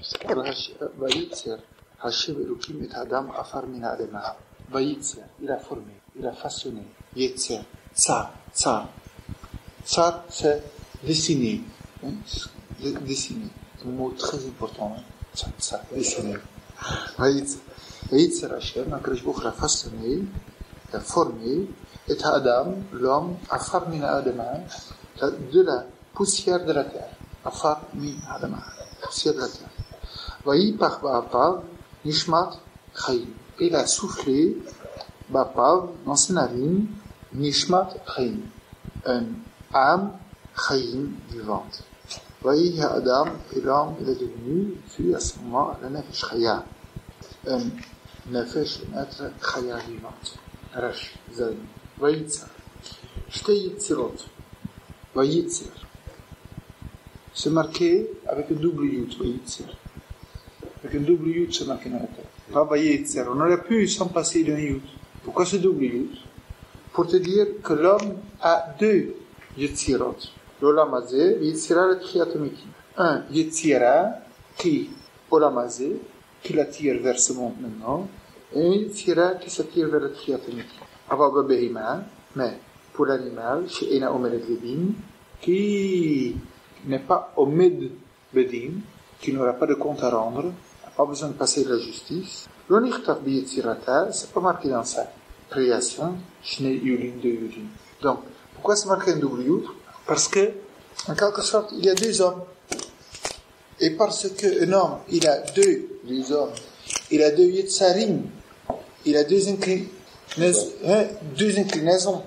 Et Adam Afar Mina Adema. Vaïtzer, il a formé, il a façonné. Yetzer, Tsar, Tsar. Tsar, c'est dessiner. Hein, Dessiner. C'est un mot très important. Hein. Tsar, Tsar, dessiner. Vaïtzer Hachem, Akadosh Baruch l'a façonné, l'a formé, et Adam, l'homme, Afar Mina Adema, de la poussière de la terre. Afar Mina Adema, poussière de la terre. Nishmat Chaim. Il a soufflé Baapav dans ses narines, Nishmat Chaim. Un âme Chaim vivante. Vaï Adam, et l'homme, il est devenu, fut à ce moment, la Nefesh Chaya. Un Nefesh, un être Chaya vivante. Rash, Zayn. Vaïtza. Shte Yitzirot. C'est marqué avec un double yut. Avec un double yut, c'est marqué dans la tête. Pas Vaïtzer. On aurait pu s'en passer d'un yut. Pourquoi ce double yut Pour te dire que l'homme a deux Yitzirot. L'Olam Hazé, Yitzira le Triatomiki. Un Yitzira qui, Olam qui l'attire vers ce monde maintenant, et un Yitzira qui s'attire vers le Triatomiki. Avant Behima, mais pour l'animal, chez Ena Omed Bedin, qui n'est pas Omed Bedin, qui n'aura pas de compte à rendre, pas besoin de passer de la justice. L'onichtav biyitzirata, c'est pas marqué dans sa création, shne yulin de yulin. Donc, pourquoi c'est marqué un double yud Parce que, en quelque sorte, il y a deux hommes. Et parce qu'un homme, il a deux, deux hommes, il a deux yitzarim, il a deux inclinaisons, hein, deux inclinaisons.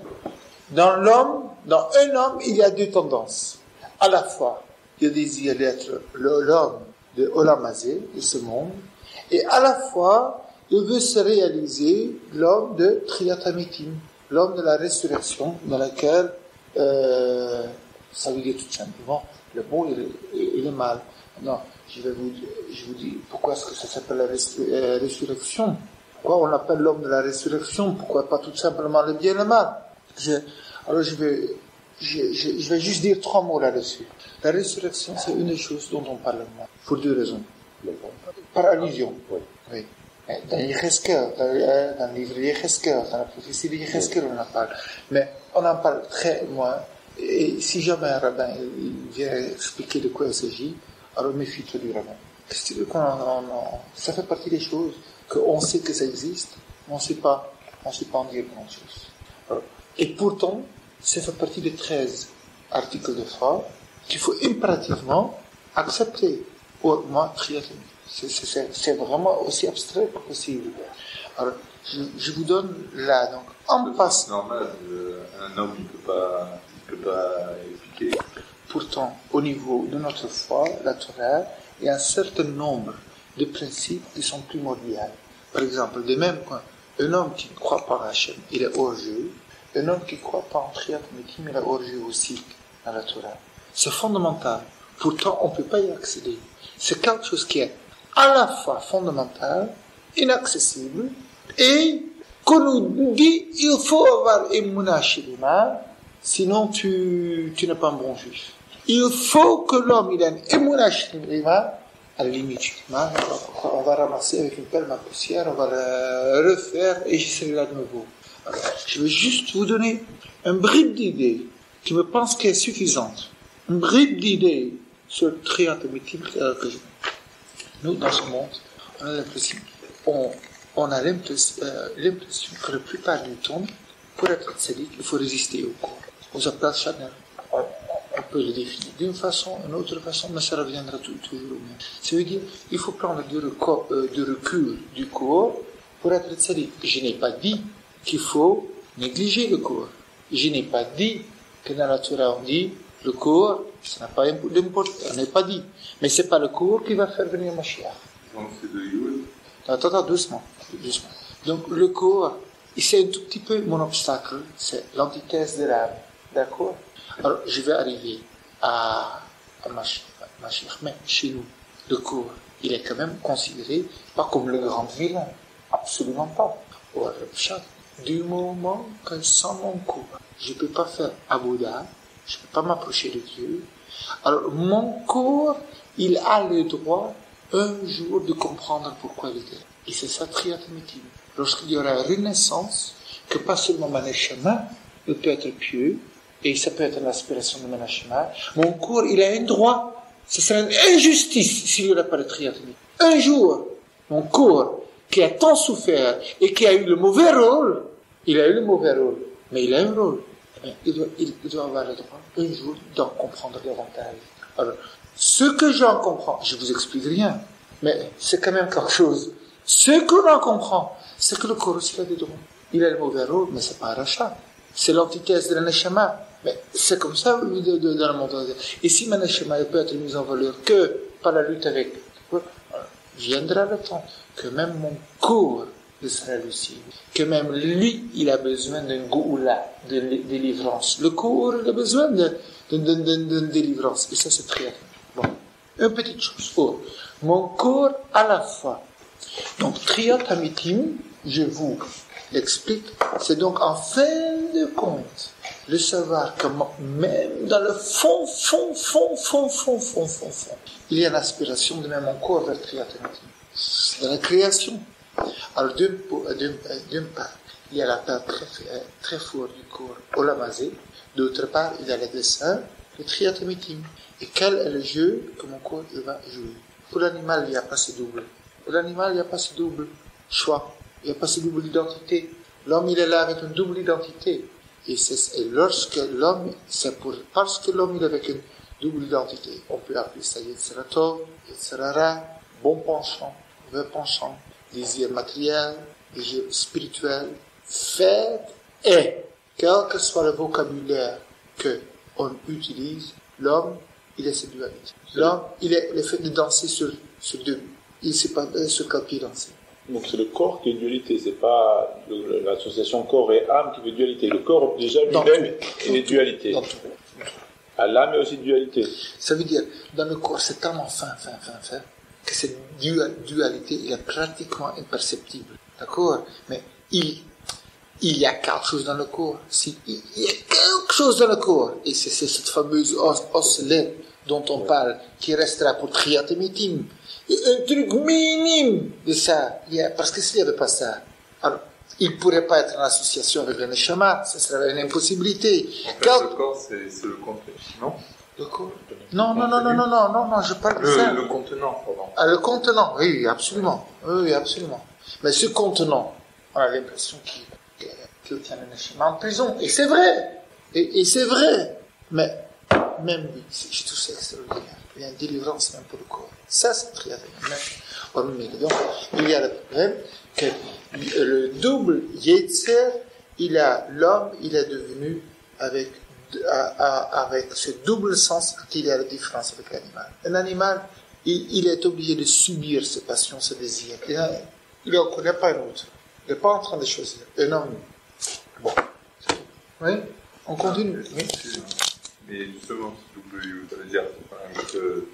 Dans l'homme, dans un homme, il y a deux tendances. À la fois, il désire d'être l'homme de Olamazé, de ce monde, et à la fois, il veut se réaliser l'homme de Triatamitim, l'homme de la résurrection, dans laquelle, euh, ça veut dire tout simplement, le bon et le, mal. Non, je vais vous, je vous dis, pourquoi est-ce que ça s'appelle la euh, résurrection? Pourquoi on l'appelle l'homme de la résurrection? Pourquoi pas tout simplement le bien et le mal? Alors je vais, je, je, vais juste dire trois mots là-dessus. La résurrection, c'est une des choses dont on parle moins, pour deux raisons. Par allusion. Oui. oui. Dans Yecheskel, dans, dans le livre de Yecheskel, dans la prophétie de Yecheskel, on en parle. Mais on en parle très moins. Et si jamais un rabbin il vient expliquer de quoi il s'agit, alors méfie-toi du rabbin. Qu'on en, en, Ça fait partie des choses qu'on sait que ça existe, mais on ne sait pas, on sait pas en dire grand chose. Et pourtant, ça fait partie des 13 articles de foi qu'il faut impérativement accepter. Pour moi, triathlon. C'est vraiment aussi abstrait que possible. Alors, je, je vous donne là, donc, en passe. C'est normal, euh, un homme ne peut pas, il peut pas expliquer. Pourtant, au niveau de notre foi, la Torah, il y a un certain nombre de principes qui sont primordiaux. Par exemple, de même qu'un homme qui ne croit pas à Hachem, il est hors jeu. Un homme qui ne croit pas en Triat Metim, il est hors jeu aussi dans la Torah. C'est fondamental. Pourtant, on ne peut pas y accéder. C'est quelque chose qui est à la fois fondamental, inaccessible, et qu'on nous dit il faut avoir Emouna sinon tu, tu n'es pas un bon juif. Il faut que l'homme il ait Emouna à la limite, on va ramasser avec une pelle ma poussière, on va le refaire et j'essaierai là de nouveau. Je vais juste vous donner un bribe d'idée qui me pense qu'elle est suffisante. Le triatomitique que je nous, dans ce monde, on a l'impression, on, a l'impression que la plupart du temps, pour être sadique, il faut résister au corps, aux applaudissements charnels. On, peut le définir d'une façon, d'une autre façon, mais ça reviendra toujours au même. Ça veut dire, il faut prendre du, euh, du recul du corps pour être sadique. Je n'ai pas dit qu'il faut négliger le corps. Je n'ai pas dit que dans la Torah on dit le corps, ça n'a pas d'importance, on n'est pas dit. Mais c'est pas le corps qui va faire venir Mashiach. Donc c'est de Yud. Attends, attends, doucement, doucement. Donc le corps, c'est un tout petit peu mon obstacle, c'est l'antithèse de l'âme. D'accord Alors je vais arriver à, à Mashiach, mais chez nous, le corps, il est quand même considéré pas comme le grand vilain, absolument pas. Du moment que sans mon corps, je ne peux pas faire Abouda, je ne peux pas m'approcher de Dieu. Alors mon corps, il a le droit un jour de comprendre pourquoi il était. Et c'est ça triathémitim. Lorsqu'il y aura renaissance, que pas seulement Maneshama, il peut être pieux, et ça peut être l'aspiration de Maneshama, mon corps, il a un droit. Ce serait une injustice s'il n'y aurait pas de triathémitim. Un jour, mon corps, qui a tant souffert et qui a eu le mauvais rôle, il a eu le mauvais rôle, mais il a un rôle. Il doit, il doit avoir le droit un jour d'en comprendre davantage. Alors, ce que j'en comprends, je vous explique rien, mais c'est quand même quelque chose. Ce que l'on comprend, c'est que le corps aussi a des droits. Il a le mauvais rôle, mais c'est pas un rachat. C'est l'antithèse de l'aneshama. Mais c'est comme ça dans le monde. Et si mon peut être mis en valeur que par la lutte avec, viendra le temps que même mon corps sera lucide, que même lui, il a besoin d'un goula, de délivrance. Le corps, il a besoin d'une délivrance. Et ça, c'est très Bon. Une petite chose. Oh. Mon corps à la fois. Donc, triot je vous l'explique, c'est donc en fin de compte, le savoir comment, même dans le fond, fond, fond, fond, fond, fond, fond, fond, il y a l'aspiration de même mon corps vers triot C'est dans la création. Alors, d'une part, il y a la part très, très forte du corps, Olamazé. D'autre part, il y a le dessin, le triathémitim. Et quel est le jeu que mon corps va jouer? Pour l'animal, il n'y a pas ce double. Pour l'animal, il n'y a pas ce double choix. Il n'y a pas ce double identité. L'homme, il est là avec une double identité. Et, et lorsque l'homme, c'est parce que l'homme, il est avec une double identité, on peut appeler ça Yetzirah Yetzirah bon penchant, mauvais penchant, désir matériel, désir spirituel, fait et, quel que soit le vocabulaire que on utilise, l'homme, il est dualité. L'homme, il est le fait de danser sur, sur deux. Il ne sait pas sur quel pied danser. Donc c'est le corps qui est dualité, c'est pas l'association corps et âme qui veut dualité. Le corps déjà lui-même est dualité. À l'âme est aussi dualité. Ça veut dire, dans le corps, c'est tellement fin, fin, fin, fin, que cette dualité, il est pratiquement imperceptible. D'accord? Mais il, il y a quelque chose dans le corps. Si, il y a quelque chose dans le corps. Et c'est cette fameuse os, dont on parle, qui restera pour triatémitim. Un truc minime de ça. parce que s'il n'y avait pas ça, alors, il ne pourrait pas être en association avec le neshama, ce serait une impossibilité. En le corps, c'est le contenu, non? Le non, non, non, non, non, non, non, non, je parle de ça. Le contenant, pardon. Ah, le contenant, oui, absolument. Oui, absolument. Mais ce contenant, on a l'impression qu'il tient le neshama en prison. Et c'est vrai. Et, et c'est vrai. Mais même lui, c'est tout ça extraordinaire. Il y a une délivrance même pour le corps. Ça, c'est très Mais donc, il y a le problème que le double Yetzer, il a, l'homme, il est devenu avec, avec ce double sens qu'il y a la différence avec l'animal. Un animal, il, est obligé de subir ses passions, ses désirs. Il n'en connaît pas un autre. Il n'est pas en train de choisir. Un homme. Bon. Oui? On continue. Oui? Mais justement, double, ça veut dire que.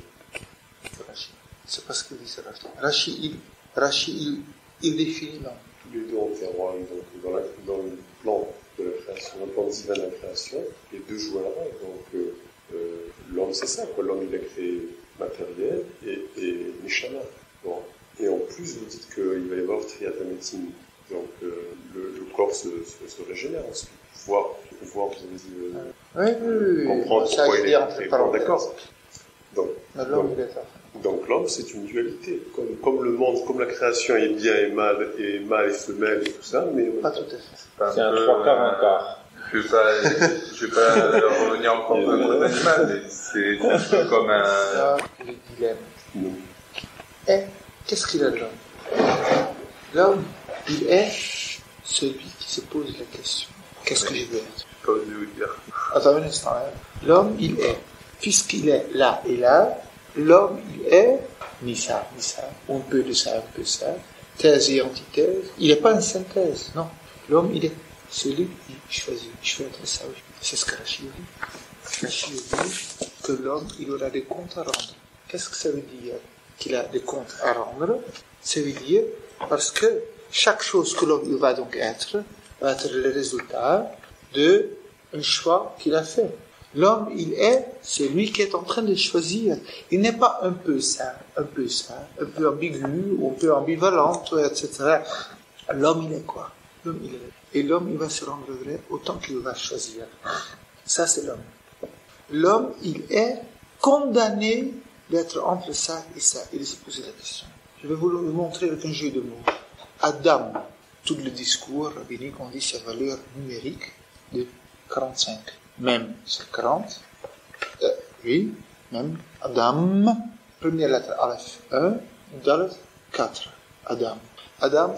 C'est pas ce que dit ça, Rachi. il, Rachi, il, il définit non. Tous les deux ont dans, la, dans, le plan de la création, dans le plan divin de la création, les deux à la Donc euh, euh, l'homme, c'est ça, quoi. L'homme, il a créé matériel et, et Nishana. Bon. Et en plus, vous dites qu'il va y avoir triatamétine. Donc euh, le, le, corps se, se, se régénère ensuite. Voir, voir, vous avez dit, euh, oui, oui, oui. comprendre pourquoi il est D'accord. Donc, l'homme, il est donc l'homme, c'est une dualité. Comme, comme, le monde, comme la création est bien et mal, et mal et femelle et tout ça, mais... Pas tout à fait. C'est un trois quarts, un quart. Je ne vais pas, je vais pas revenir encore sur le animal, mais c'est comme un... Le dilemme. Et qu'est-ce qu'il a l'homme? L'homme, il est celui qui se pose la question. Qu'est-ce que je veux être? Pas vous dire. Attends un instant. Hein. L'homme, il est. Puisqu'il est là et là, l'homme, il est ni ça, ni ça, un peu de ça, un peu ça, thèse et antithèse. Il n'est pas une synthèse, non. L'homme, il est celui qui choisit. Je vais être ça, C'est ce que Rachid dit. Rachid dit que l'homme, il aura des comptes à rendre. Qu'est-ce que ça veut dire qu'il a des comptes à rendre? Ça veut dire parce que chaque chose que l'homme va donc être, va être le résultat de un choix qu'il a fait. L'homme, il est celui qui est en train de choisir. Il n'est pas un peu ça, un peu ça, un peu ambigu, un peu ambivalent, etc. L'homme, il est quoi? L'homme, il est. Et l'homme, il va se rendre vrai autant qu'il va choisir. Ça, c'est l'homme. L'homme, il est condamné d'être entre ça et ça, et de se poser la question. Je vais vous le montrer avec un jeu de mots. Adam, tout le discours rabbinique, on dit sa valeur numérique de 45. Même, c'est 40. Euh, oui, même. Adam, première lettre, Aleph, 1, Dalet, 4. Adam. Adam,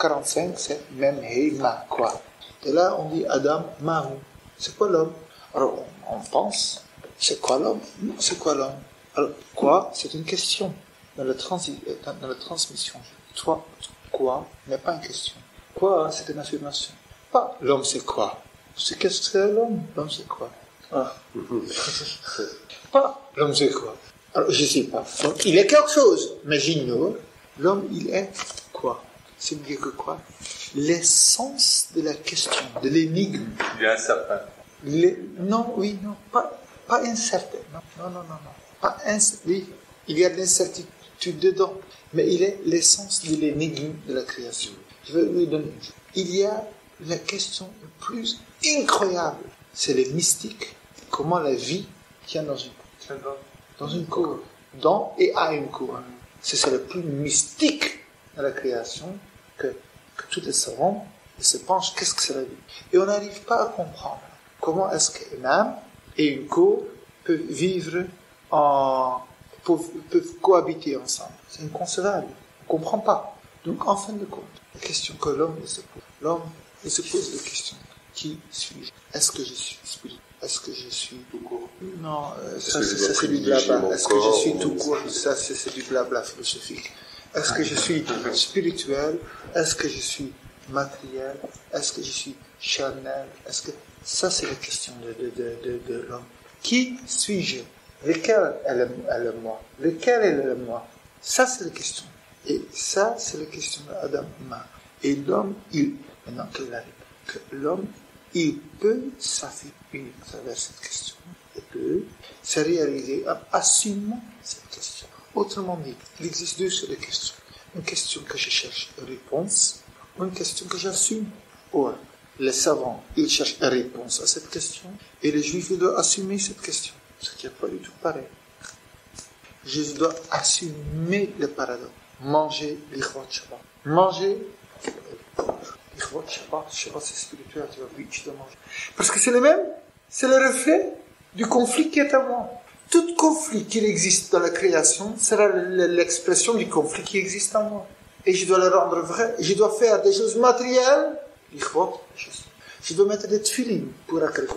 45, c'est même Heima, quoi. Et là, on dit Adam, Mahu. C'est quoi l'homme? Alors, on, pense, c'est quoi l'homme? C'est quoi l'homme? Alors, quoi? C'est une question dans la, dans la transmission. Toi, quoi? N'est pas une question. Quoi, c'est une affirmation. Pas l'homme, c'est quoi? C'est qu'est-ce que c'est l'homme L'homme, c'est quoi? Ah. Pas l'homme, c'est quoi? Alors, je sais pas. Donc, il est quelque chose, mais j'ignore. L'homme, il est quoi? C'est dire que quoi? L'essence de la question, de l'énigme. Il est incertain. Non, oui, non, pas, pas incertain. Non, non, non, non. Pas incertain. Oui, il y a de l'incertitude dedans, mais il est l'essence de l'énigme de la création. Je vais lui donner. Il y a la question la plus incroyable, c'est les mystiques. Comment la vie tient dans une cour. Dans une cour. Dans et à une cour. C'est le plus mystique de la création que, que tous les savants se penchent. Qu'est-ce que c'est la vie? Et on n'arrive pas à comprendre comment est-ce qu'une âme et une cour peuvent vivre en, peuvent, peuvent cohabiter ensemble. C'est inconcevable. On ne comprend pas. Donc, en fin de compte, la question que l'homme se pose. L'homme, se pose la question. Qui suis-je? Est-ce que je suis spirituel Est-ce que je suis tout court? Non, euh, ça, c'est du blabla. Est-ce que je suis tout court? Ça, c'est du blabla philosophique. Est-ce que je suis spirituel? Est-ce que je suis matériel? Est-ce que je suis charnel? Est-ce que ça, c'est la question de, de, de, de, l'homme. Qui suis-je? Lequel est le, est le moi? Lequel est le moi? Ça, c'est la question. Et ça, c'est la question d'Adam Et l'homme, il, maintenant qu'il arrive, que l'homme, il peut s'affirmer à travers cette question. Il peut se réaliser en assumant cette question. Autrement dit, il existe deux seules questions. Une question que je cherche une réponse, ou une question que j'assume. Or, les savants, ils cherchent une réponse à cette question, et les juifs, doivent assumer cette question. Ce qui n'est pas du tout pareil. Jésus doit assumer le paradoxe manger l'ikhvat Shabbat. Manger l'ikhvat Shabbat. Shabbat c'est spirituel, tu vas oui, tu dois manger. Parce que c'est le même, c'est le reflet du conflit qui est moi. Tout conflit qui existe dans la création sera l'expression du conflit qui existe en moi. Et je dois le rendre vrai. Je dois faire des choses matérielles. Je dois mettre des tefilines pour accueillir.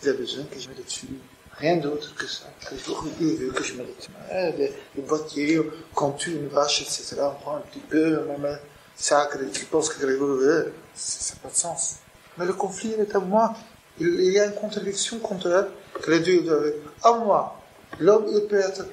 Vous avez besoin que je mette des tefilines Rien d'autre que ça. Je, veut que je me les, les boîtiers, quand tu une vache, etc., on prend un petit peu, on met sacre, tu penses que veut, ça n'a pas de sens. Mais le conflit est à moi. Il, y a une contradiction contre que les deux doivent à moi. L'homme, il peut être,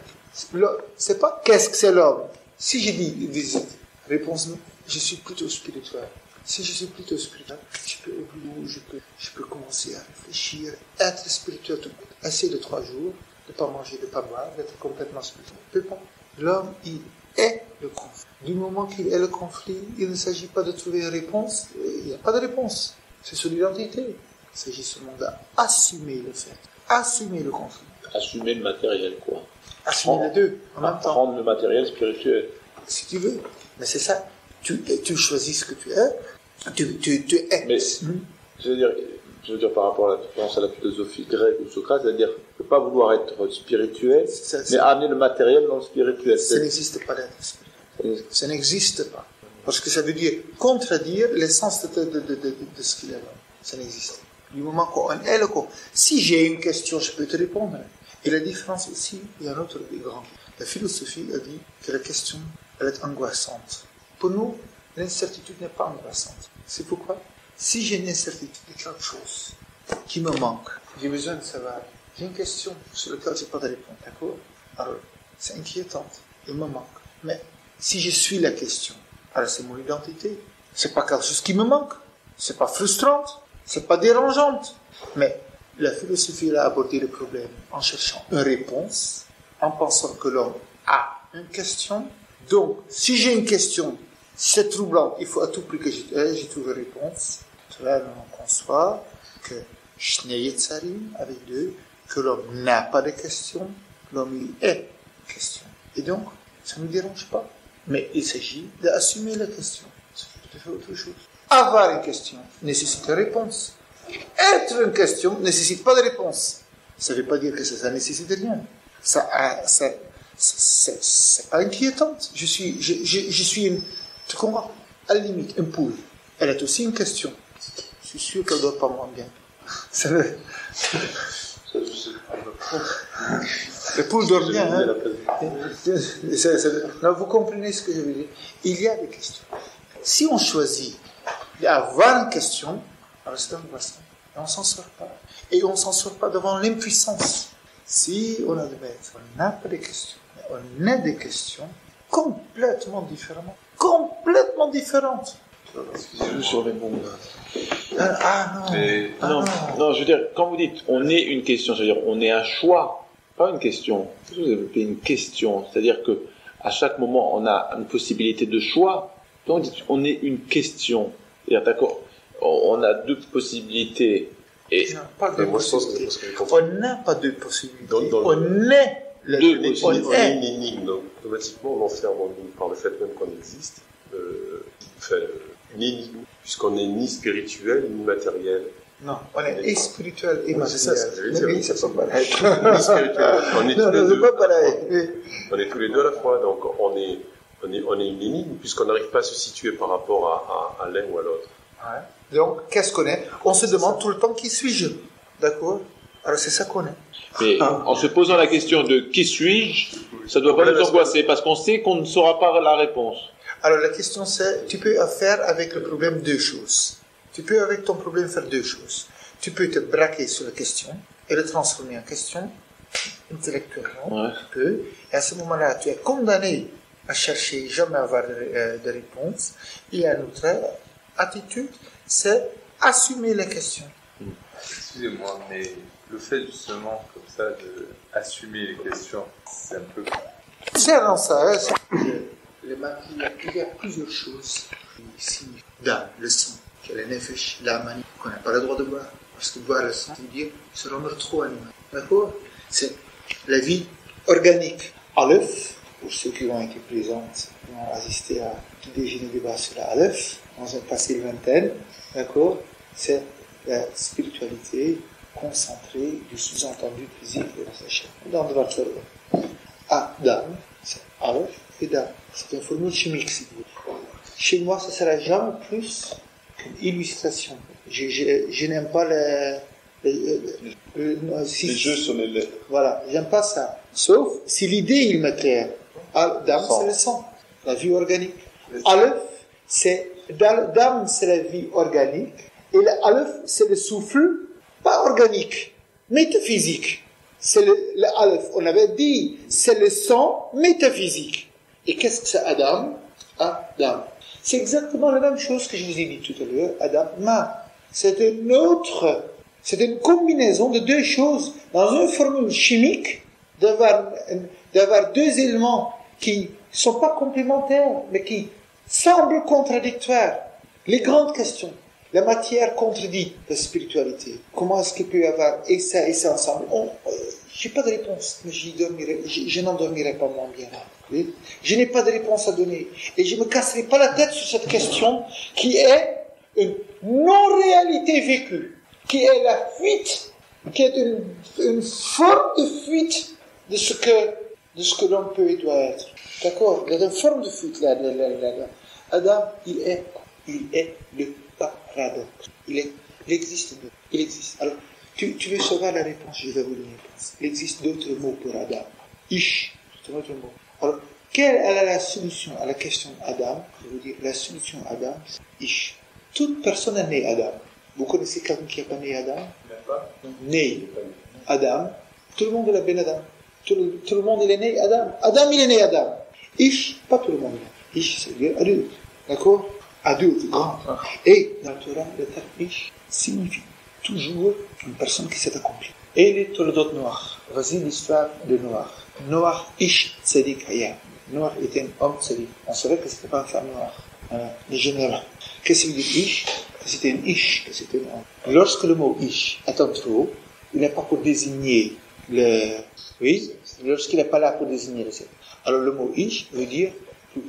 c'est pas qu'est-ce que c'est l'homme. Si je dis visite, réponse je suis plutôt spirituel. Si je suis plutôt spirituel, je peux évoluer, je peux, je peux commencer à réfléchir, être spirituel tout Assez de trois jours, de ne pas manger, de ne pas boire, d'être complètement spirituel. L'homme, il est le conflit. Du moment qu'il est le conflit, il ne s'agit pas de trouver une réponse, il n'y a pas de réponse. C'est son identité. Il s'agit seulement d'assumer le fait, assumer le conflit. Assumer le matériel, quoi. Assumer les deux, en même temps. Prendre le matériel spirituel. Si tu veux. Mais c'est ça. Tu, tu choisis ce que tu es, tu, tu, tu es. Mais, hmm? je veux dire, je veux dire par rapport à la à la philosophie grecque ou Socrate, c'est-à-dire ne pas vouloir être spirituel, mais amener le matériel dans le spirituel. Ça n'existe pas d'être spirituel. Ça n'existe pas. Parce que ça veut dire contredire l'essence de, de, de, de, ce qu'il est. Ça n'existe pas. Du moment qu'on est corps. Si j'ai une question, je peux te répondre. Et la différence aussi, il y a un autre des grands. La philosophie a dit que la question, elle est angoissante. Pour nous, l'incertitude n'est pas angoissante. C'est pourquoi Si j'ai une incertitude de quelque chose qui me manque, j'ai besoin de savoir, j'ai une question sur laquelle je n'ai pas de réponse, d'accord? Alors, c'est inquiétant, il me manque. Mais si je suis la question, alors c'est mon identité. C'est pas quelque chose qui me manque. C'est pas frustrante. C'est pas dérangeante. Mais la philosophie a abordé le problème en cherchant une réponse, en pensant que l'homme a une question. Donc, si j'ai une question, c'est troublant, il faut à tout prix que j'ai trouvé une réponse. Cela, on conçoit que Schneetzari avec deux, que l'homme n'a pas de question, l'homme il est question. Et donc, ça ne nous dérange pas. Mais il s'agit d'assumer la question. C'est tout à autre chose. Avoir une question nécessite une réponse. Être une question ne nécessite pas de réponse. Ça ne veut pas dire que ça, ça nécessite rien. Ça, ça, c'est pas inquiétant. Je suis, je, suis une, tu comprends? À la limite, une poule. Elle a aussi une question. Je suis sûr qu'elle dort pas moins bien. C'est vrai. Les poules dorment bien. Hein? Non, vous comprenez ce que je veux dire Il y a des questions. Si on choisit d'avoir une question, alors c'est un Et on s'en sort pas. Et on s'en sort pas devant l'impuissance. Si on admet, on n'a pas de questions, on a des questions complètement différentes. Complètement différentes. Excusez-nous sur les bons ah, ah, non. Ah, non, non. je veux dire, quand vous dites on est une question, c'est-à-dire on est un choix, pas une question. Vous avez une question, c'est-à-dire que à chaque moment on a une possibilité de choix. Donc on est une question. C'est-à-dire d'accord, on a deux possibilités. Et pas deux possibilités. On n'a pas deux possibilités. on est le deux on, on est une énigme. Donc, automatiquement, on enferme en nous par le fait même qu'on existe. Euh, énigme, puisqu'on n'est ni spirituel ni matériel. Non, on est et spirituel et matériel. C'est ça, c'est pas pareil. ni spirituel. On est tous les deux. Pas pareil. On est tous les deux à la fois, donc on est, on est, on est une énigme, puisqu'on n'arrive pas à se situer par rapport à, à, l'un ou à l'autre. Ouais. Donc, qu'est-ce qu'on est? On se demande tout le temps qui suis-je D'accord? Alors, c'est ça qu'on est. Mais en se posant la question de qui suis-je, ça doit pas nous angoisser, parce qu'on sait qu'on ne saura pas la réponse. Alors la question c'est, tu peux faire avec le problème deux choses. Tu peux avec ton problème faire deux choses. Tu peux te braquer sur la question et le transformer en question intellectuellement. Tu peux. Et à ce moment-là, tu es condamné à chercher jamais avoir de, euh, de réponse. Et une autre attitude, c'est assumer la question. Excusez-moi, mais le fait justement comme ça de assumer les questions, c'est un peu. C'est vraiment ça. Hein, matières, il y a plusieurs choses qui signifient dans le sang, que la nefesh, la manie, qu'on n'a pas le droit de boire. Parce que boire le sang, veut dire se rendre trop animal. D'accord? C'est la vie organique. Aleph, pour ceux qui ont été présents, qui ont assisté à tout déjeuner de base sur la Aleph, dans un passé vingtaine, d'accord? C'est la spiritualité concentrée du sous-entendu physique de la chair. Dans le Adam, c'est Aleph C'est une formule chimique, si vous voulez. Chez moi, ça sera jamais plus qu'une illustration. Je, je, je n'aime pas les, les jeux sur les lettres. Voilà, j'aime pas ça. Sauf si l'idée, il me clair. Dame, c'est le sang, la vie organique. Aleph, c'est, Dame, c'est la vie organique. Et l'Aleph, c'est le souffle, pas organique, métaphysique. C'est le, le On avait dit, c'est le sang métaphysique. Et qu'est-ce que c'est Adam Adam. C'est exactement la même chose que je vous ai dit tout à l'heure, Adam, Ma. C'est une autre, c'est une combinaison de deux choses dans une formule chimique d'avoir, deux éléments qui sont pas complémentaires, mais qui semblent contradictoires. Les grandes questions. La matière contredit la spiritualité. Comment est-ce qu'il peut y avoir et ça et ça ensemble? Euh, J'ai pas de réponse, mais je n'en dormirai pas moins bien. Je n'ai pas de réponse à donner. Et je ne me casserai pas la tête sur cette question qui est une non-réalité vécue, qui est la fuite, qui est une, forme de fuite de ce que, de ce que l'homme peut et doit être. D'accord? Il y a une forme de fuite là, là, là, là. Adam, il est, il est le paradoxe. Il il existe. Il existe. Alors, tu, veux savoir la réponse, je vais vous donner la réponse. Il existe d'autres mots pour Adam. Ish, c'est un autre mot. Alors, quelle est la solution à la question Adam? Je veux dire, la solution Adam, c'est Ish. Toute personne est née Adam. Vous connaissez quelqu'un qui n'est pas né Adam? Né Adam. Tout le monde bien Adam. Tout le, tout le, monde il est né Adam. Adam, il est né Adam. Ish, pas tout le monde. Ish, c'est dire adulte. D'accord? Adulte, grand. Et dans le Torah, le terme Ish signifie toujours une personne qui s'est accomplie. Et les Toledot noirs. Voici l'histoire de Noir. Noir Ish Tzadik Hayam. Noir était un homme tzadik. On savait que c'était pas une femme noire. Voilà, le général. Qu'est-ce que veut dire Ish c'était une Ish, c'était un homme. Lorsque le mot Ish est trop, il n'est pas pour désigner le... Oui? Lorsqu'il n'est pas là pour désigner le sexe. Alors le mot Ish veut dire plus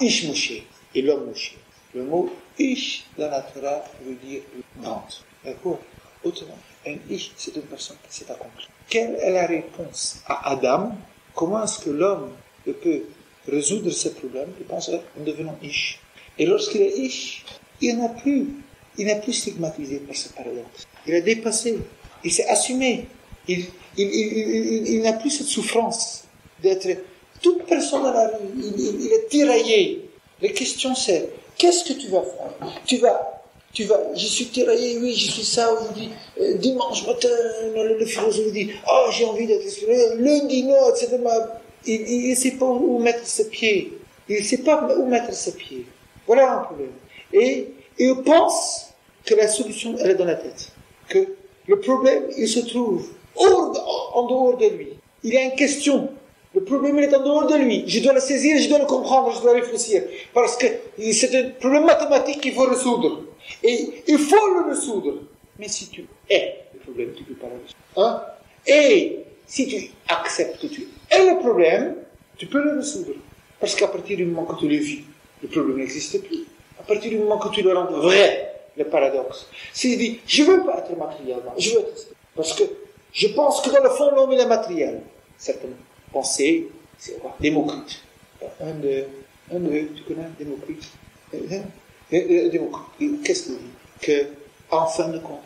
Ish Moshe et l'homme Moshe. Le mot Ish dans la Torah veut dire grande. D'accord Autrement, un Ish, c'est une personne qui s'est accomplie. Quelle est la réponse à Adam? Comment est-ce que l'homme peut résoudre ses problèmes Il pense en devenant Ish. Et lorsqu'il est Ish, il n'a plus, il n'est plus stigmatisé par ce paradoxe. Il a dépassé, il s'est assumé, il, il, il, il n'a plus cette souffrance d'être toute personne dans la rue, il, est tiraillé. La question c'est, qu'est-ce que tu vas faire? Tu vas, tu vas, je suis tiraillé, oui, je suis ça aujourd'hui. Euh, dimanche matin, le, philosophe dit, oh, j'ai envie d'être lundi, non, etc. Il ne sait pas où mettre ses pieds. Il ne sait pas où mettre ses pieds. Voilà un problème. Et il pense que la solution, elle est dans la tête. Que le problème, il se trouve en dehors de lui. Il y a une question. Le problème il est en dehors de lui. Je dois le saisir, je dois le comprendre, je dois réfléchir. Parce que c'est un problème mathématique qu'il faut résoudre. Et il faut le résoudre. Mais si tu es le problème, tu ne peux le résoudre. Hein? Et si tu acceptes que tu es le problème, tu peux le résoudre. Parce qu'à partir du moment que tu le vis, le problème n'existe plus. À partir du moment que tu le rends vrai, le paradoxe. Si tu dis, je veux pas être matériellement, je veux être... Parce que je pense que dans le fond, l'homme, est matériel. Certaines pensées, c'est quoi? Démocrite. Un, de, un, de, tu connais? Démocrite Démocrite, qu'est-ce qu'il dit Que, en fin de compte,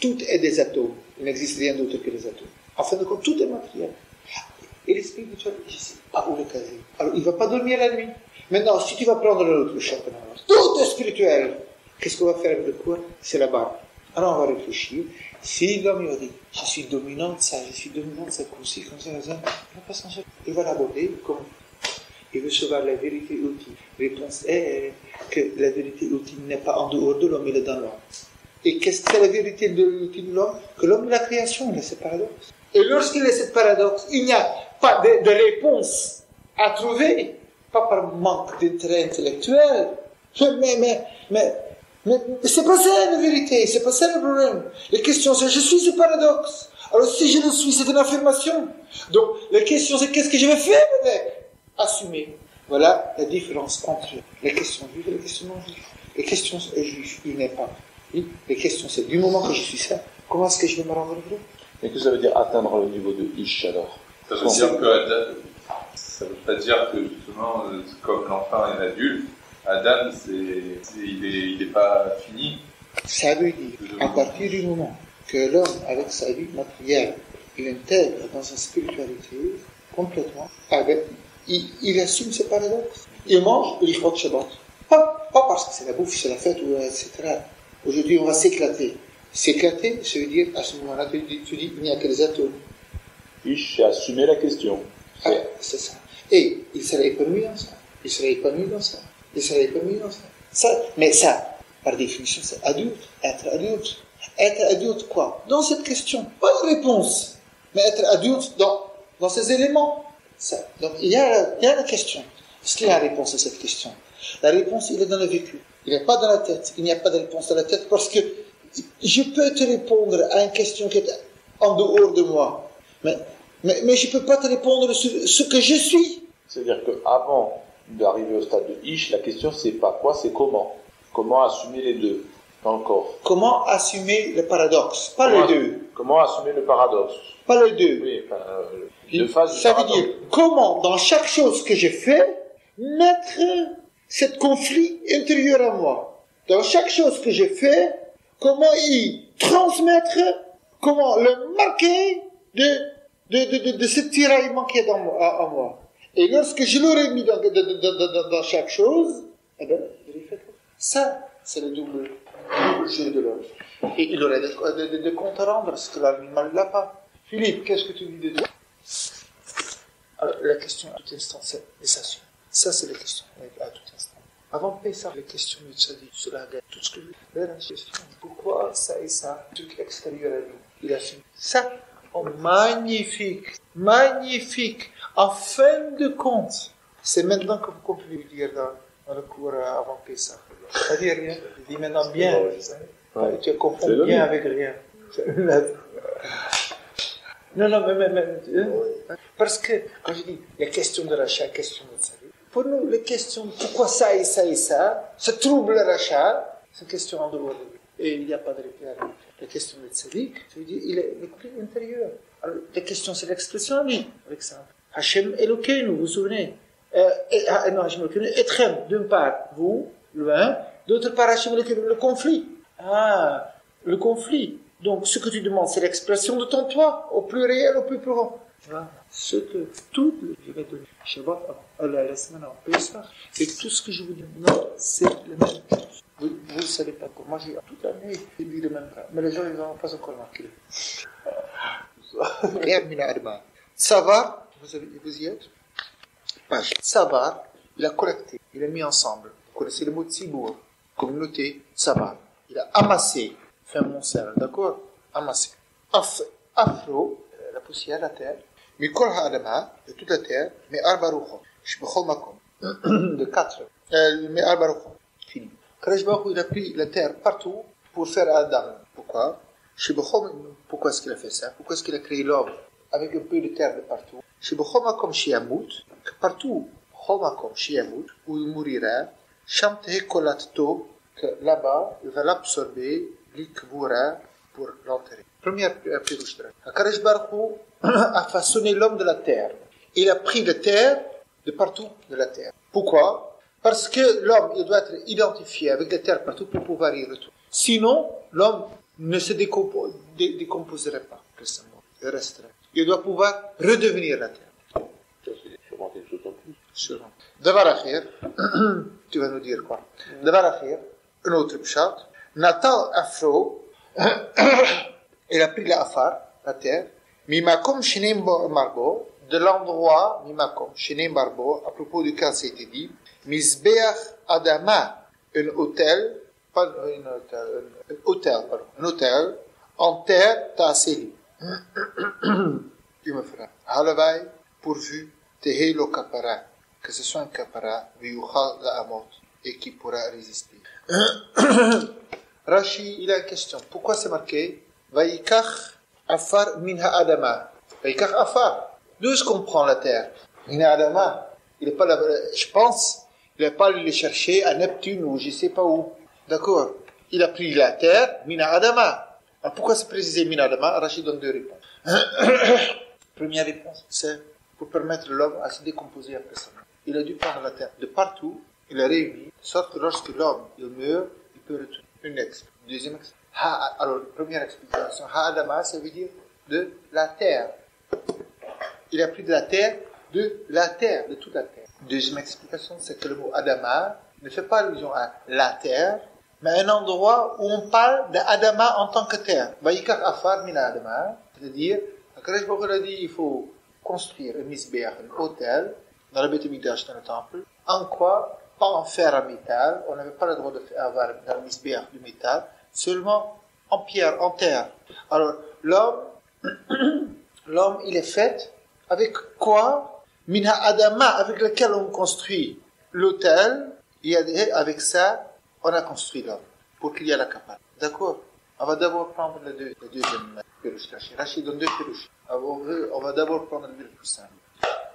tout est des atomes. Il n'existe rien d'autre que les atomes. En fin de compte, tout est matériel. Et l'esprit spirituel, je ne sais pas où le caser. Alors, il ne va pas dormir la nuit. Maintenant, si tu vas prendre l'autre championnat, tout est spirituel. Qu'est-ce qu'on va faire avec le corps C'est la barre. Alors, on va réfléchir. Si l'homme dit, je suis dominante, ça, je suis dominante, ça, comme ci, comme ça, ça, il va pas s'en Il va l'aborder comme veut savoir la vérité ultime. Réponse est que la vérité ultime n'est pas en dehors de l'homme, elle est dans l'homme. Et qu'est-ce que la vérité de l'homme? Que l'homme est la création, il a ce paradoxe. Et lorsqu'il a ce paradoxe, il n'y a pas de, de réponse à trouver, pas par manque d'intérêt intellectuel, mais, mais, mais mais c'est pas ça la vérité, c'est pas ça le problème. La question c'est je suis ce paradoxe. Alors si je le suis, c'est une affirmation. Donc la question c'est qu'est-ce que je vais faire avec? Assumer. Voilà la différence entre les questions juives et les questions non juives. Les questions juives, il n'est pas. Les questions c'est du moment que je suis ça, comment est-ce que je vais me rendre vrai Mais que ça veut dire atteindre le niveau de Ish alors? Ça veut dire que ça veut pas dire que justement, euh, comme l'enfant est adulte, Adam, c'est, il n'est pas fini. Ça veut dire, à partir du moment que l'homme, avec sa vie matérielle, il intègre dans sa spiritualité complètement, avec, il, assume ses paradoxes. Il mange il croit Shabbat. Pas, pas parce que c'est la bouffe, c'est la fête, etc. Aujourd'hui, on va s'éclater. S'éclater, ça veut dire, à ce moment-là, tu, dis, il n'y a que les atomes. Il a assumé la question. Ah, c'est ça. Et il serait épanoui dans ça. Il serait épanoui dans ça. Il serait épanoui dans ça. ça. Mais ça, par définition, c'est adulte. Être adulte. Être adulte quoi? Dans cette question. Pas de réponse. Mais être adulte dans, dans ces éléments. Ça. Donc il y, a, il y a la question. Est-ce qu'il y a une réponse à cette question? La réponse, il est dans le vécu. Il n'est pas dans la tête. Il n'y a pas de réponse dans la tête parce que je peux te répondre à une question qui est en dehors de moi. Mais, mais, mais je ne peux pas te répondre sur ce que je suis. C'est-à-dire qu'avant d'arriver au stade de Ish, la question c'est pas quoi, c'est comment. Comment assumer les deux dans le corps. Comment assumer le paradoxe, pas les deux. Comment assumer le paradoxe. Pas les deux. Oui, enfin, euh, Ça veut dire comment, dans chaque chose que j'ai fait, mettre cet conflit intérieur à moi. Dans chaque chose que j'ai fait, comment y transmettre, comment le marquer de, de, de, de, ce tiraillement qui est dans moi, en moi. Et lorsque je l'aurais mis dans, dans, dans, chaque chose, eh ben, Ça, c'est le double, jeu de l'homme. Et il aurait des, de, de, comptes à rendre, parce que l'animal ne l'a pas. Philippe, qu'est-ce que tu dis de toi? Alors, la question à tout instant, c'est les Ça, c'est la question à tout instant. Avant Pessah, les questions de Tzadik, sur la guerre, tout ce que je veux la question, pourquoi ça et ça, truc extérieur à nous, il a fait ça. Oh, magnifique, magnifique. En fin de compte, c'est maintenant que vous comprenez dire dans, dans le cours avant Pessah. Ça dit rien. Je dis maintenant bien. Ouais. Tu confonds bien avec rien. Non, non, mais, mais, mais hein? parce que quand je dis la question de rachat, question de salut, pour nous, les questions pourquoi ça et ça et ça, ça trouble le rachat, c'est une question en dehors de lui. Et il n'y a pas de réponse. La question de tzaddik, ça veut dire il est le plus intérieur. Alors, la question, c'est l'expression lui, avec ça. Hachem Elokeinu, vous vous souvenez? Euh, et, ah, Non, Hachem Elokeinu, Etrem, d'une part, vous, loin, d'autre part, Hachem Elokeinu, le conflit. Ah, le conflit. Donc, ce que tu demandes, c'est l'expression de ton toi, au plus réel, au plus profond. Voilà. Ce que tout, je vais donner Shabbat, Allah, la semaine en Pessah, et tout ce que je vous maintenant, c'est la même chose. Vous ne savez pas. Moi, j'ai toute l'année, j'ai lu le même cas. Mais les gens, ils n'ont pas encore marqué. Savar, vous, avez, vous y êtes? Page. Savar, il a collecté, il a mis ensemble. Vous connaissez le mot Tzibour, communauté, Savar. Il a amassé, fait mon sel, d'accord? Amassé. Af, afro, la poussière, la terre. Mikol ha'adama, de toute la terre, mais arbaruchon. Shbechol makom. De quatre. Euh, mais arbaruchon. Fini. Kadosh il a pris la terre partout pour faire Adam. Pourquoi? Pourquoi est-ce qu'il a fait ça? Pourquoi est-ce qu'il a créé l'homme avec un peu de terre de partout? Comme Shiamut, partout, comme Shiamut, où il mourira, Shamtehe Kolatto, que là-bas, il va l'absorber, l'ikvura, pour l'enterrer. Première pirouche. Kadosh Baruch a façonné l'homme de la terre. Il a pris la terre de partout de la terre. Pourquoi? Parce que l'homme, il doit être identifié avec la terre partout pour pouvoir y retourner. Sinon, l'homme ne se décompo dé décomposerait pas, Il resterait. Il doit pouvoir redevenir la terre. Ça, c'est sûrement tu vas nous dire quoi? Devar akhir, un autre pshat. Natal Afro, il a pris la afar, la terre, mimakom marbo, de l'endroit, mimakom shinim marbo, à propos du cas, c'était dit, Adama, un hôtel, pas un hôtel, un hôtel, pardon, un hôtel en terre tasseli. tu me feras. Halavai, pourvu, tehelo kapara, que ce soit un kapara, viuchal la amot, et qui pourra résister. Rashi, il a une question. Pourquoi c'est marqué Vaikach afar minha adama? Vaikach afar. D'où est-ce qu'on prend la terre? Minha adama. Il n'est pas là. Je pense il n'a pas allé les chercher à Neptune ou je sais pas où. D'accord Il a pris la terre, Mina Adama. Alors pourquoi c'est précisé Mina Adama? Rachid donne deux réponses. Première réponse, c'est pour permettre l'homme à se décomposer après mort. Il a dû prendre la terre de partout, il a réuni, sorte que lorsque l'homme il meurt, il peut retourner. Une. Deuxième explication. Alors, première explication, Ha Adama, ça veut dire de la terre. Il a pris de la terre, de la terre, de toute la terre. Deuxième explication, c'est que le mot Adama ne fait pas allusion à la terre, mais à un endroit où on parle d'Adama en tant que terre. Afar min Adama, c'est-à-dire, Akaresh a dit il faut construire un misbéach, un hôtel, dans le Beth dans le temple. En quoi Pas en fer à métal, on n'avait pas le droit d'avoir dans misbéach du métal, seulement en pierre, en terre. Alors, l'homme, l'homme, il est fait avec quoi? Minha Adama, avec lequel on construit l'hôtel, et avec ça, on a construit l'homme, pour qu'il y ait la capacité. D'accord? On va d'abord prendre le, deux, le deuxième pirouche. Rachid donne deux pirouches. On va d'abord prendre le plus simple.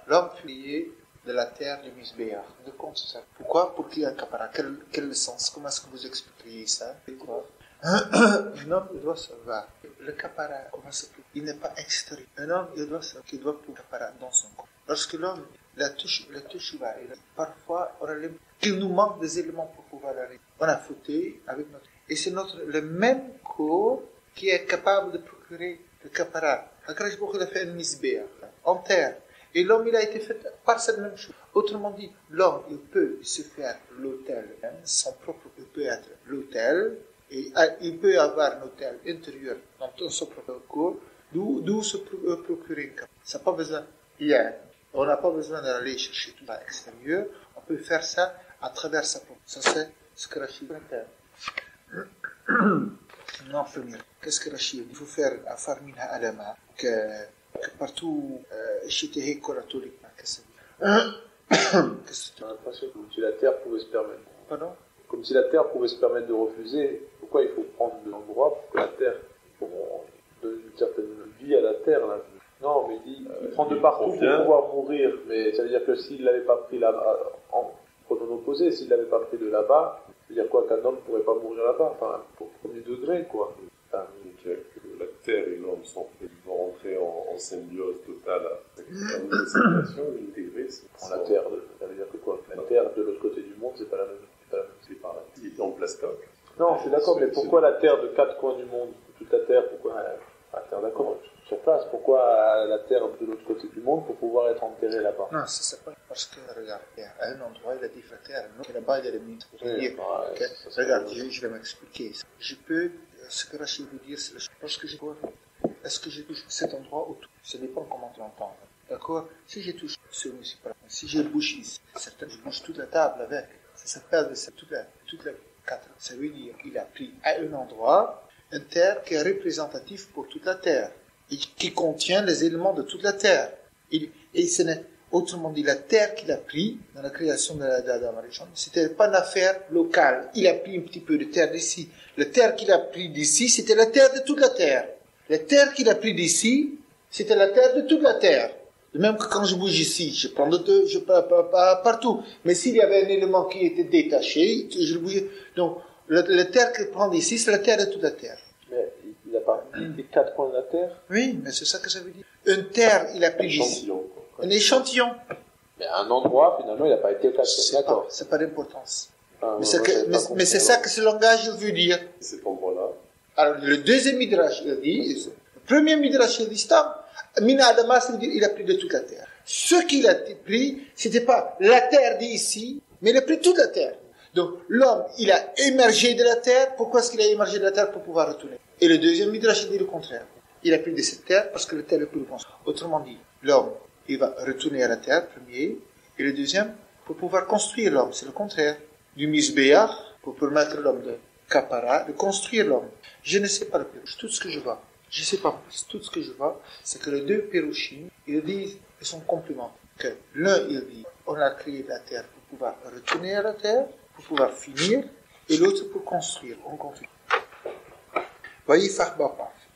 L'homme fuyé de la terre du Misbéar. De compte ça. Pourquoi? Pour un capara. Quel, quel sens? Comment est-ce que vous expliqueriez ça? Un homme, il doit savoir. Le capara, comment Il n'est pas extérieur. Un homme, il doit savoir qu'il doit pouvoir capara dans son corps. Lorsque l'homme la touche, la touche va, parfois on a qu'il nous manque des éléments pour pouvoir arriver. On a fauté avec notre. Et c'est notre, le même corps qui est capable de procurer le capara. Akrash il a fait un misbéa en terre. Et l'homme, il a été fait par cette même chose. Autrement dit, l'homme, il peut se faire l'hôtel, son propre, il peut être l'hôtel, et il peut avoir un hôtel intérieur dans son propre corps, d'où se euh, procurer un. Ça n'a pas besoin. On n'a pas besoin d'aller chercher tout à l'extérieur. On peut faire ça à travers sa peau. Ça, c'est ce que Rachid. Non. Qu'est-ce que Rachid Il faut faire à Farmina Alama, que partout, j'étais catholique. Qu'est-ce que Qu'est-ce que tu as l'impression Comme si la terre pouvait se permettre. Pardon? Comme si la terre pouvait se permettre de refuser. Pourquoi il faut prendre de l'endroit pour que la terre. Pour donner une certaine vie à la terre, là? Non, mais il dit, il prend de partout pour pouvoir mourir. Mais ça veut dire que s'il l'avait pas pris là-bas, en pronom opposé, s'il l'avait pas pris de là-bas, ça veut dire quoi? Qu'un homme ne pourrait pas mourir là-bas? Enfin, pour premier degré, quoi. Ah, terre et l'homme sont vont rentrer en, symbiose totale avec la situation, intégrer. Prend la terre, ça veut dire que quoi? La terre de l'autre côté du monde, c'est pas la même. C'est pas la même. C'est par là. Il est en plastoc. Non, je suis d'accord, mais pourquoi la terre de quatre coins du monde Toute la terre, pourquoi? La terre d'accord sur place. Pourquoi la terre de l'autre côté du monde pour pouvoir être enterré là-bas? Non, c'est pas parce que, regarde, à un endroit, il a dit la terre, non, là-bas, il y a les minutes. regarde, je, vais m'expliquer. Je peux, ce que Rachid veut dire, c'est parce que j'ai quoi Est-ce que j'ai touché cet endroit ou tout Ça dépend comment tu l'entends. D'accord Si j'ai touché ce municipal, si j'ai bouché ici, je bouge toute la table avec. Ça s'appelle toute la, toute la quatre. Ça veut dire qu'il a pris à un endroit un terre qui est représentatif pour toute la terre qui contient les éléments de toute la terre. et ce n'est autrement dit la terre qu'il a pris dans la création de l'Adam Ce c'était pas une affaire locale. Il a pris un petit peu de terre d'ici. La terre qu'il a pris d'ici, c'était la terre de toute la terre. La terre qu'il a pris d'ici, c'était la terre de toute la terre. De même que quand je bouge ici, je prends de deux, je pas, pas, partout. Mais s'il y avait un élément qui était détaché, je le bougeais. Donc, la, la terre qu'il prend d'ici, c'est la terre de toute la terre des quatre coins de la Terre Oui, mais c'est ça que ça veut dire. Une terre, il a pris échantillon, un échantillon. Mais un endroit, finalement, il n'a pas été quatre D'accord. C'est pas d'importance. Ah, mais c'est ça que ce langage veut dire. Cet endroit-là. Alors, le deuxième midrash, il dit, le premier midrash, il dit Mina Adama, ça veut dire il a pris de toute la terre. Ce qu'il a pris, c'était pas la terre d'ici, mais il a pris toute la terre. Donc, l'homme, il a émergé de la terre. Pourquoi est-ce qu'il a émergé de la terre pour pouvoir retourner? Et le deuxième Midrash dit le contraire. Il a pris de cette terre parce que la terre est plus grande. Autrement dit, l'homme, il va retourner à la terre, premier, et le deuxième, pour pouvoir construire l'homme. C'est le contraire. Du misbéach, pour permettre l'homme de kapara, de construire l'homme. Je ne sais pas le pérouche. Tout ce que je vois, je ne sais pas plus. Tout ce que je vois, c'est que les deux pérouchim, ils disent, ils sont complémentaires. Que l'un, il dit, on a créé la terre pour pouvoir retourner à la terre, pour pouvoir finir, et l'autre pour construire. On construit.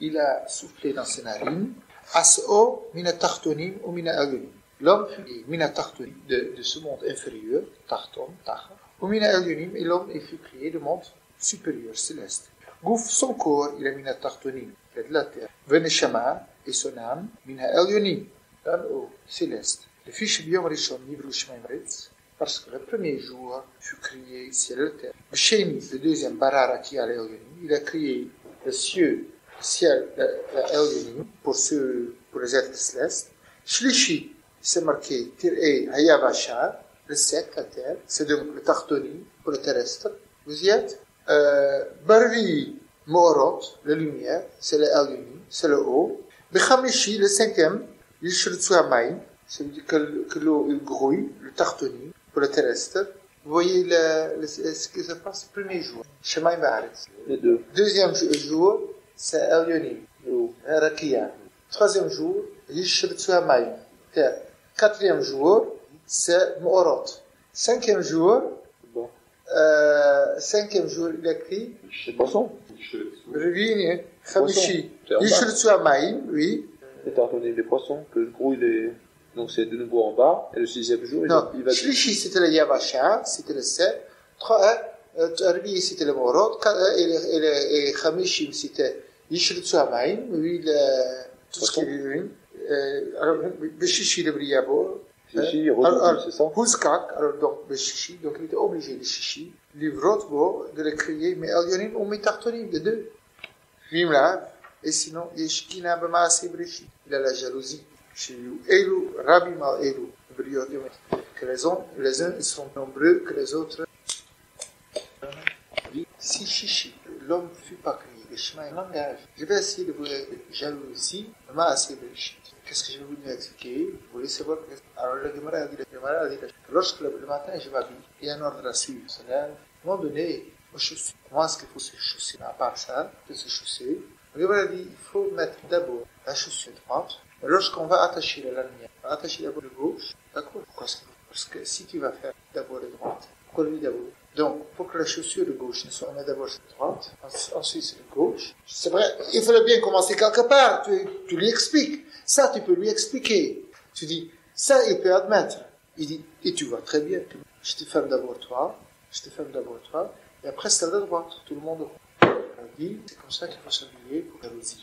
Il a soufflé dans ses narines. As'o mina tartonim ou mina. L'homme fut mina tartonim de, ce monde inférieur, tarton, tacha, ou mina et l'homme est fut créé de monde supérieur, céleste. Gouf, son corps, il a mina tartonim, de la terre. Veneshama, et son âme, mina alunim, dans au céleste. Le de Yom Rishon, Nivru parce que le premier jour fut créé ciel et terre. Shemi, le deuxième Barara qui a il a créé le ciel, ciel, la, pour, ceux, pour les êtres célestes. Shlishi, c'est marqué Tir'e Hayavasha, le sec, la terre, c'est donc le Tartoni, pour le terrestre. Vous y êtes? Euh, Barvi Morot, la lumière, c'est le Eldini, c'est le haut. Bechamishi, le cinquième, Yishritsuamaï, c'est-à-dire que, que l'eau grouille, le Tartoni, pour le terrestre. Vous voyez le, le, ce qui se passe le premier jour. Shemaim Ba'aretz. Les deux. Deuxième jour, Troisième jour. Quatrième jour, c'est Mo'orot. Cinquième jour, euh, cinquième jour, il a écrit. Les poissons. Revine, Khamishi. Yishritsu Hamayim, oui. Les les poissons, que le gros il est. Donc c'est de nouveau en bas, et le sixième jour, non, il va... Shlishi, c'était le Yavasha, c'était le 7. Arbi, c'était le Morod, et, et, et Khamishim, c'était Yishritsu Hamaim, oui, le, tout ce qui est alors, Beshishi le Briabo, Shishi, c'est ça? Huzkak, alors donc Beshishi, donc il était obligé de Shishi, Livrotbo, de le crier, mais Elyonim ou Mitartonim, de deux. Vimla, et sinon, Yeshkina il a la jalousie. Elu, Rabbi Mal Elu, que les uns, les uns sont nombreux que les autres. Si Chichi, l'homme fut pas créé le chemin, le langage. Je vais essayer de vous essayer de Qu'est-ce que je vais vous expliquer? Vous voulez savoir Alors le Gemara a dit, le que lorsque le, matin je m'habille, il y a un ordre à suivre. À un moment donné, aux chaussures. Comment est-ce qu'il faut se chausser? À part ça, de se chausser. Le Gemara a dit, il faut mettre d'abord la chaussure droite. Et lorsqu'on va attacher la lumière, on va attacher d'abord de gauche. D'accord? Parce que si tu vas faire d'abord de droite, pourquoi lui d'abord donc, pour que la chaussure de gauche ne soit, on met d'abord droite, ensuite c'est de gauche. C'est vrai, il fallait bien commencer quelque part, tu, tu lui expliques. Ça, tu peux lui expliquer. Tu dis, ça, il peut admettre. Il dit, et tu vois très bien que je te ferme d'abord toi, je te ferme d'abord toi, et après c'est de droite. Tout le monde dit, c'est comme ça qu'il faut s'habiller pour réussir.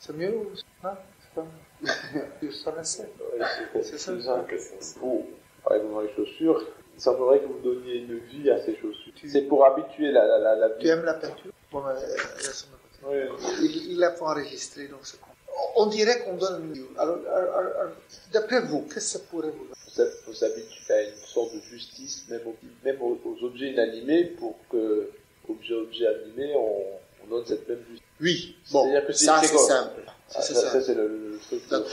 C'est mieux ou non C'est pas mieux. C'est ça. C'est Bon, par exemple, dans les chaussures, il semblerait que vous donniez une vie à ces chaussures. C'est pour habituer la, la, la, la vie. Tu aimes la peinture? Bon, euh, oui. il, il a pas enregistré, donc c'est on dirait qu'on donne une Alors, d'après vous, qu'est-ce que ça pourrait vous donner Vous s'habituer à une sorte de justice, même, même aux, objets inanimés, pour que, objet, objet animé, on, on donne cette même justice. Oui, bon, ça, c'est simple. Ah, ça, ça c'est le, le, truc. D'accord.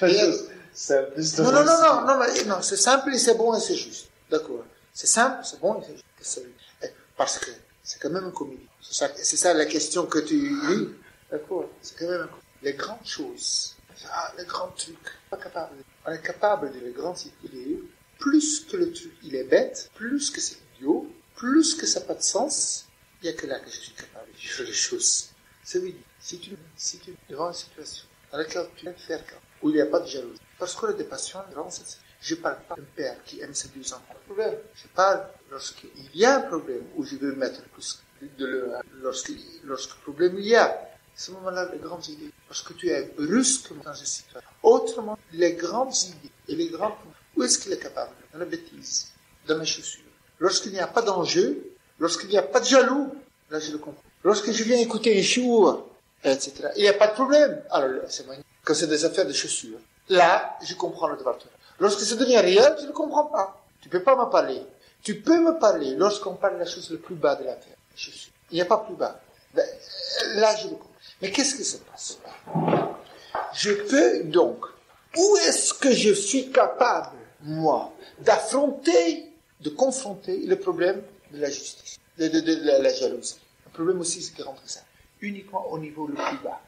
simple. Non, non, non, non, non, non c'est simple et c'est bon et c'est juste. D'accord. C'est simple, c'est bon et c'est juste. Eh, parce que c'est quand même une comédie. C'est ça, ça, la question que tu lis. D'accord C'est quand même les grandes choses, ah, les grands trucs, pas capable. On est capable de les grands circuler, plus que le truc il est bête, plus que c'est idiot, plus que ça n'a pas de sens, il n'y a que là que je suis capable de faire les choses. C'est oui, si tu, si tu devant une situation dans laquelle tu viens faire où il n'y a pas de jalousie, parce qu'on a des passions devant cette je parle pas d'un père qui aime ses deux enfants. Je parle lorsqu'il y a un problème où je veux mettre plus de le, lorsque, lorsque problème il y a ce moment-là, les grandes idées. Parce que tu es brusquement dans une situation. Autrement, les grandes idées et les grands où est-ce qu'il est capable Dans la bêtise, dans mes chaussures? Lorsqu'il n'y a pas d'enjeu, lorsqu'il n'y a pas de jaloux, là je le comprends. Lorsque je viens écouter un chour, etc., il n'y a pas de problème. Alors c'est magnifique. Quand c'est des affaires de chaussures, là, je comprends le devoir. Lorsque ça devient réel, je ne comprends pas. Tu peux pas me parler. Tu peux me parler lorsqu'on parle de la chose le plus bas de la terre. Il n'y a pas plus bas. Ben, là, je le comprends. Mais qu'est-ce qui se passe? Je peux donc, où est-ce que je suis capable, moi, d'affronter, de confronter le problème de la justice, de, la, jalousie? Le problème aussi, c'est grand que ça. Uniquement au niveau le plus bas.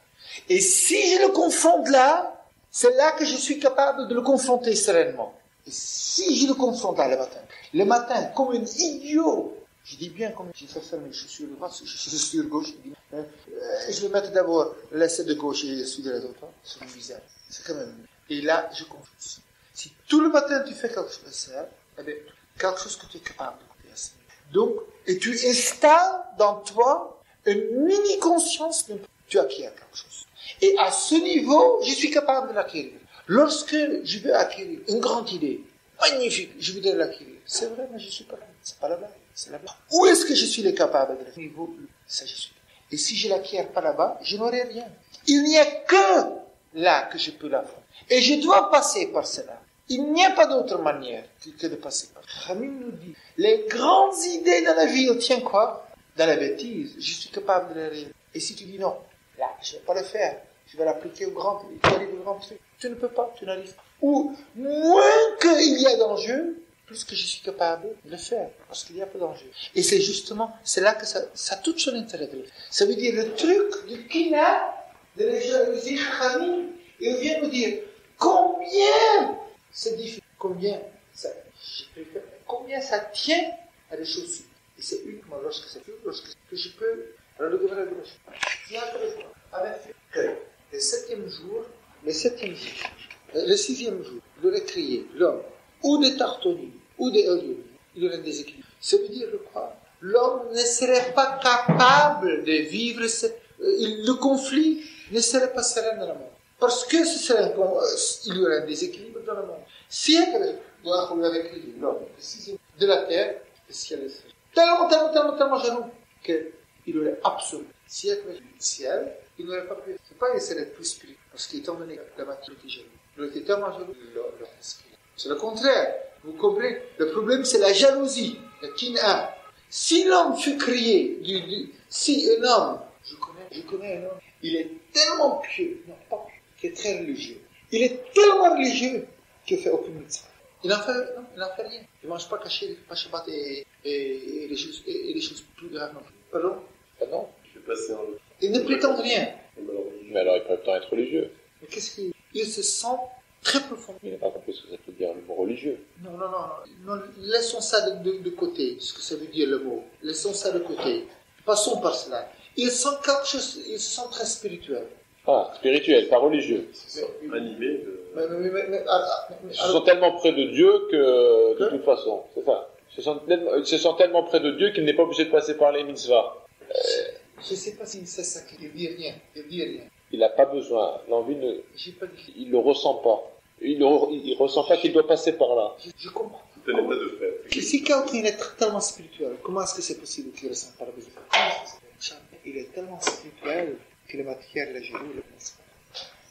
Et si je le confronte là, c'est là que je suis capable de le confronter sereinement. Et si je le confronte là le matin, le matin, comme un idiot, je dis bien comme je fais faire mes chaussures droite, chaussures gauche. Je, dis, hein, euh, je vais mettre d'abord l'essai de gauche et celui de la droite sur mon visage. C'est quand même. Et là, je confie. Si tout le matin tu fais quelque chose eh bien, quelque chose que tu es capable de faire. Donc, et tu installes dans toi une mini conscience que tu acquiers quelque chose. Et à ce niveau, je suis capable de l'acquérir. Lorsque je veux acquérir une grande idée, magnifique, je voudrais l'acquérir. C'est vrai, mais je suis pas là. C'est pas la bas c'est là-bas. Où est-ce que je suis capable de le faire Ça, je suis. Et si je l'acquiers pas là-bas, je n'aurai rien. Il n'y a que là que je peux l'avoir. Et je dois passer par cela. Il n'y a pas d'autre manière que de passer par cela. Khamim nous dit, les grandes idées dans la vie, tiens quoi? Dans la bêtise, je suis capable de les réaliser. Et si tu dis non, là, je ne vais pas le faire, je vais l'appliquer au grand, tu arrives au grand truc. Tu ne peux pas, tu n'arrives pas. Ou, moins qu'il y a d'enjeux, plus que je suis capable de le faire, parce qu'il y a peu d'enjeux. Et c'est justement, c'est là que ça, ça a tout son intérêt de le faire. Ça veut dire le truc du kina, de jalousie Khamim, et on vient nous dire combien c'est difficile, combien ça, combien ça tient à des chaussures. Et c'est uniquement lorsque c'est lorsque que je peux, alors le gouvernement de avait fait que le septième jour, le septième jour, le sixième jour, il aurait crié, l'homme, ou des tartonniers, ou des olives. Il y aurait des équilibres. Ça veut dire quoi L'homme ne serait pas capable de vivre ce, euh, le conflit, ne serait pas serein dans le monde. Parce que ce serait euh, il y aurait un déséquilibre dans le monde. Siècle, on avait écrit l'homme, de la terre, le ciel est tellement, tellement, tellement, tellement jaloux qu'il aurait absolument siècle du ciel, il n'aurait pas pu. C'est pas qu'il serait plus spirituel, parce qu'étant donné la matière était jaloux, il était tellement jaloux, leur esprit c'est le contraire. Vous comprenez? Le problème, c'est la jalousie, le kin Si l'homme fut créé, si un homme, je connais, je connais un homme, il est tellement pieux, non pas pieux, qui est très religieux. Il est tellement religieux qu'il fait aucune mitzvah. Il n'en fait, il fait rien. Il ne mange pas caché, pas Shabbat et, et, et les choses, et, et les choses plus graves non plus. Pardon? Ah non Je vais passer en Il ne prétend rien. Mais alors il peut pas être religieux. Mais qu'est-ce qu'il il se sent très profondément. Il n'a pas compris ce que ça veut dire le mot religieux. Non, non, non, non, laissons ça de, de- de côté, ce que ça veut dire le mot. Laissons ça de côté. Passons par cela. Il sent quelque chose, il se sent très spirituel. Ah, spirituel, pas religieux. Ils sont animés de... Mais, mais, mais, mais, ah, ah, mais, Ils se alors, sont tellement près de Dieu que, de Hein toute façon, c'est ça. Ils se sentent tellement, ils se sentent tellement près de Dieu qu'il n'est pas obligé de passer par les mitzvahs. Je ne sais pas si c'est ça dit rien. Il dit rien. Il n'a pas besoin. L'envie ne, J'ai pas dit. il le ressent pas. Il, il ressent pas qu'il doit passer par là. Je, je comprends. Tout un état de fait. Que Si quelqu'un est tellement spirituel, comment est-ce que c'est possible qu'il ne ressent pas la besoin Comment est-ce que c'est possible Il est tellement spirituel que la matière, la joue, le pense pas.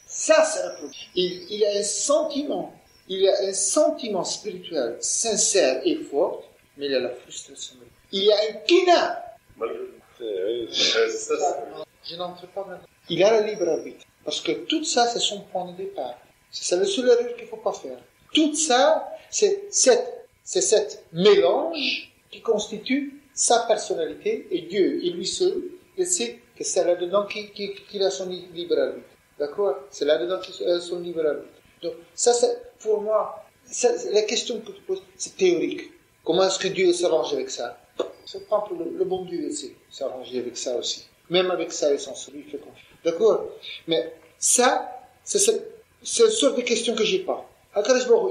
Ça, c'est le problème. Il, il a un sentiment, il a un sentiment spirituel sincère et fort, mais il a la frustration. Il a un kina. Malgré Je n'entre pas maintenant. Il a le libre arbitre. Parce que tout ça, c'est son point de départ. C'est la seule erreur qu'il ne faut pas faire. Tout ça, c'est cette, c'est cette mélange qui constitue sa personnalité et Dieu, et lui seul, il sait que c'est là-dedans qu'il qu'il- qu'il a son li- libre arbitre. D'accord? C'est là-dedans qu'il a son libre arbitre. Donc, ça, pour moi, la question que tu poses, c'est théorique. Comment est-ce que Dieu s'arrange avec ça? C'est pas le, le bon Dieu, sait s'arranger avec ça aussi. Même avec ça, il s'en sort, il fait confiance. D'accord? Mais ça, c'est une sorte de question que j'ai pas.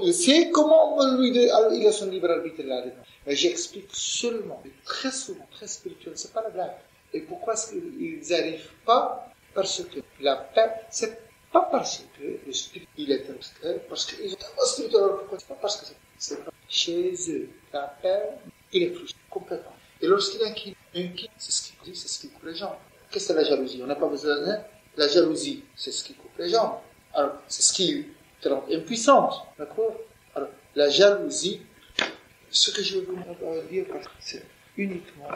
Il sait comment lui il a son libre arbitre là-dedans. Mais j'explique seulement, et très souvent, très spirituel, c'est pas la blague. Et pourquoi est-ce qu'ils n'arrivent pas? Parce que la paix, c'est pas parce que le spirit, il est un spirituel, parce qu'ils sont tellement spirituels, alors pourquoi c'est pas parce que c'est pas chez eux. La paix, il est frustré, complètement. Et lorsqu'il un qui, c'est ce qui coupe, c'est ce qui coupe les gens. Qu'est-ce que la jalousie? On n'a pas besoin de La jalousie, c'est ce qui coupe les gens. Alors, c'est ce qui te rend impuissante, d'accord? Alors, la jalousie, ce que je veux dire, c'est uniquement,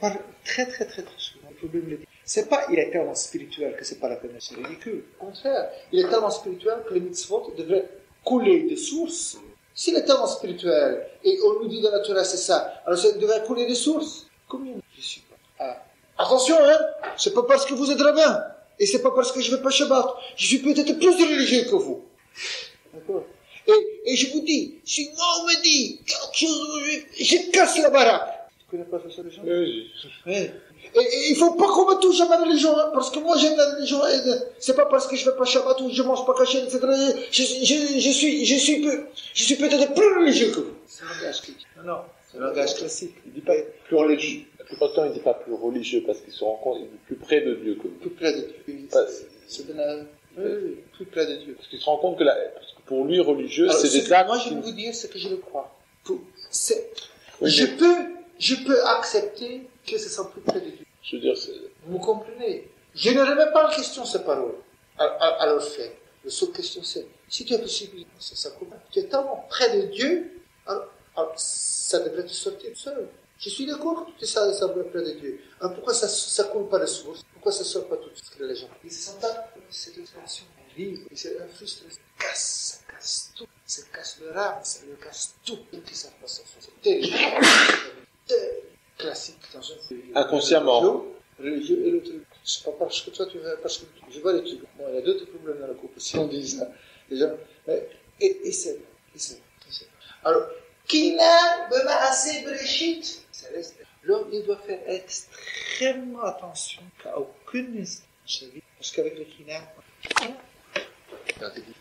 par, très très très très souvent, le problème le dit. C'est pas, il est tellement spirituel que c'est pas la peine, c'est ridicule. Au contraire, il est tellement spirituel que les mitzvot devraient couler de sources. S'il est tellement spirituel, et on nous dit dans la Torah c'est ça, alors ça devrait couler de sources. Combien je suis pas. Attention, hein, c'est pas parce que vous êtes rabbin, et c'est pas parce que je vais pas Shabbat, je suis peut-être plus religieux que vous. D'accord et, et je vous dis, si moi on me dit quelque chose, je, je casse la baraque. Connais pas Oui. Et, et il faut pas qu'on me touche à ma religion, hein, parce que moi j'aime la religion. C'est pas parce que je fais pas Shabbat ou je mange pas caché, etc. Je, je, je suis, je suis peu, je suis peut-être plus religieux que vous. C'est un langage qui Non, non, c'est un langage classique. Il dit pas plus religieux. La plupart du temps, il dit pas plus religieux parce qu'il se rend compte, il est plus près de Dieu que nous. Plus près de Dieu. C'est de la... Oui, oui, plus près de Dieu. Parce qu'il se rend compte que, la, parce que pour lui, religieux, c'est ce des actes. Moi, je vais vous dire ce que je le crois. Pour- c'est- Oui, je mais- peux, je peux accepter que ce soit plus près de Dieu. Je veux dire, Vous comprenez? Je ne remets pas en question ces paroles à, à- à leur fait. La seule question c'est, si tu as possibilité, c'est ça comment Tu es tellement près de Dieu, alors, alors ça devrait te sortir tout seul. Je suis d'accord que ça, ça devrait près de Dieu. Alors pourquoi ça ne coule pas de source? Pourquoi ça ne sort pas tout de suite les gens Ils se sentent pas, c'est une frustration vive, c'est un frustration. Ça casse, ça casse tout. Ça casse le rame, ça le casse tout. Et que ça passe C'est terrible. Classique dans un Inconsciemment. religieux et le truc. C'est pas parce que toi tu veux, parce que je vois les trucs. Bon, il y a d'autres problèmes dans la couple, si on dit ça. Déjà, mais, et, et c'est, et c'est, et c'est. Alors, qui n'a bema assez bréchit? Ça reste- L'homme, il doit faire extrêmement attention qu'à aucune instance de sa vie, parce qu'avec le kina,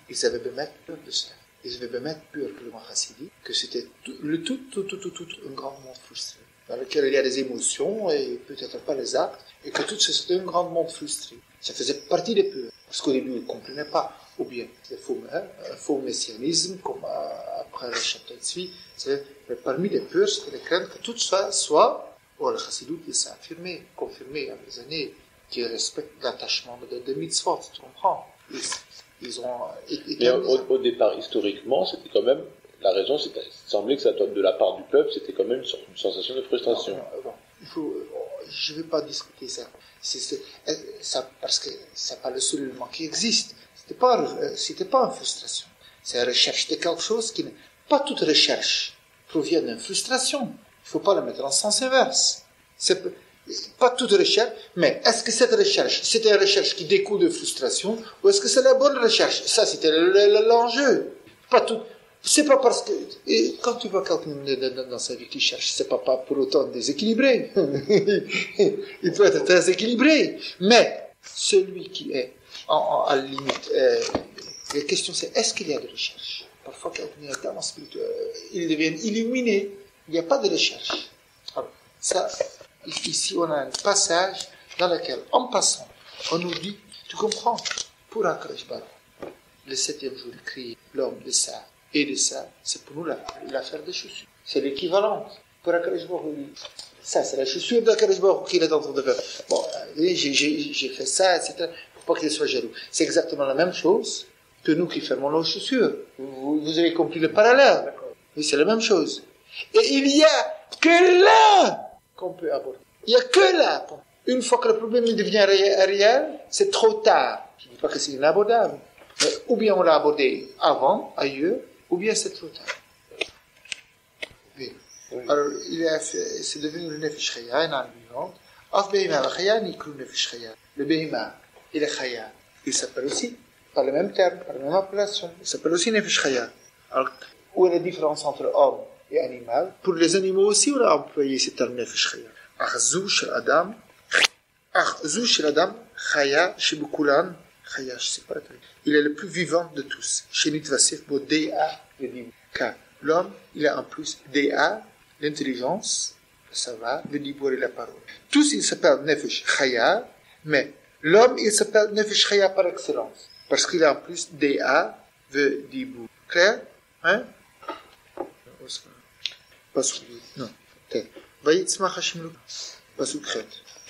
ils savaient bemettre pur de ça. Ils avaient bemettre pur que le monde chassidi, que c'était le tout, tout, tout, tout, tout, un grand monde frustré, dans lequel il y a des émotions et peut-être pas les actes, et que tout ça c'était un grand monde frustré. Ça faisait partie des purs, parce qu'au début ils ne comprenaient pas, ou bien c'est faux, hein, un faux messianisme, comme euh, après le chapitre suit, c'est parmi les purs, c'était la crainte que tout ça soit, oh, le chassidut, il s'est affirmé, confirmé avec les années, qui respectent l'attachement de, de mitzvot, tu comprends ils, ils ont euh, Mais au, départ, historiquement, c'était quand même, la raison, c'était, il semblait que ça, de la part du peuple, c'était quand même une, une sensation de frustration. Non, non, je ne vais pas discuter ça. Parce que c'est pas le seul élément qui existe. C'était pas, euh, c'était pas une frustration. C'est la recherche de quelque chose qui n'est pas toute recherche provient d'une frustration. Il ne faut pas le mettre en sens inverse. C'est pas toute recherche, mais est-ce que cette recherche, c'était une recherche qui découle de frustration, ou est-ce que c'est la bonne recherche? Ça, c'était l'enjeu. Pas tout. C'est pas parce que quand tu vois quelqu'un dans sa vie qui cherche, c'est pas, pas pour autant déséquilibré. Il peut être très équilibré, mais celui qui est en, à la limite, euh, la question c'est est-ce qu'il y a de recherche? Parfois, quelqu'un est tellement spirituel, il devient illuminé. Il n'y a pas de recherche. Alors, ça, ici, on a un passage dans lequel, en passant, on nous dit, tu comprends, pour Akash le septième jour, il crie l'homme de ça et de ça, c'est pour nous l'affaire des chaussures. C'est l'équivalent. Pour Akash ça, c'est la chaussure d'Akash qu'il est en train de faire. Bon, euh, j'ai fait ça, etc. Pour pas qu'il soit jaloux. C'est exactement la même chose que nous qui fermons nos chaussures. Vous, avez compris le parallèle? Oui, c'est la même chose. Et il y a que là qu'on peut aborder. Il y a que là. Une fois que le problème devient réel, c'est trop tard. Je ne dis pas que c'est inabordable. Mais ou bien on l'a abordé avant, ailleurs, ou bien c'est trop tard. Oui. Alors, il a c'est devenu le nefesh chaya, une âme vivante. Af behima, kru nefesh. Le behima et le chaya, il s'appelle aussi par le même terme, par la même appellation. Il s'appelle aussi Nefesh. Alors, où est la différence entre homme et animal Pour les animaux aussi, on a employé ce terme Nefesh Chaya. Achzou shel Adam, Adam, Chaya shebukoulan, Chaya, je sais pas Il est le plus vivant de tous. Chez Nitvasif, bo D.A. Car l'homme, il a en plus D.A., l'intelligence, le savoir, le dibour et la parole. Tous, ils s'appellent Nefesh Chaya, mais l'homme, il s'appelle Nefesh Chaya par excellence. Parce qu'il a en plus DA, veut dibou. Clair? Hein? Pasuk. Non. ויצמח השם פסוק ח'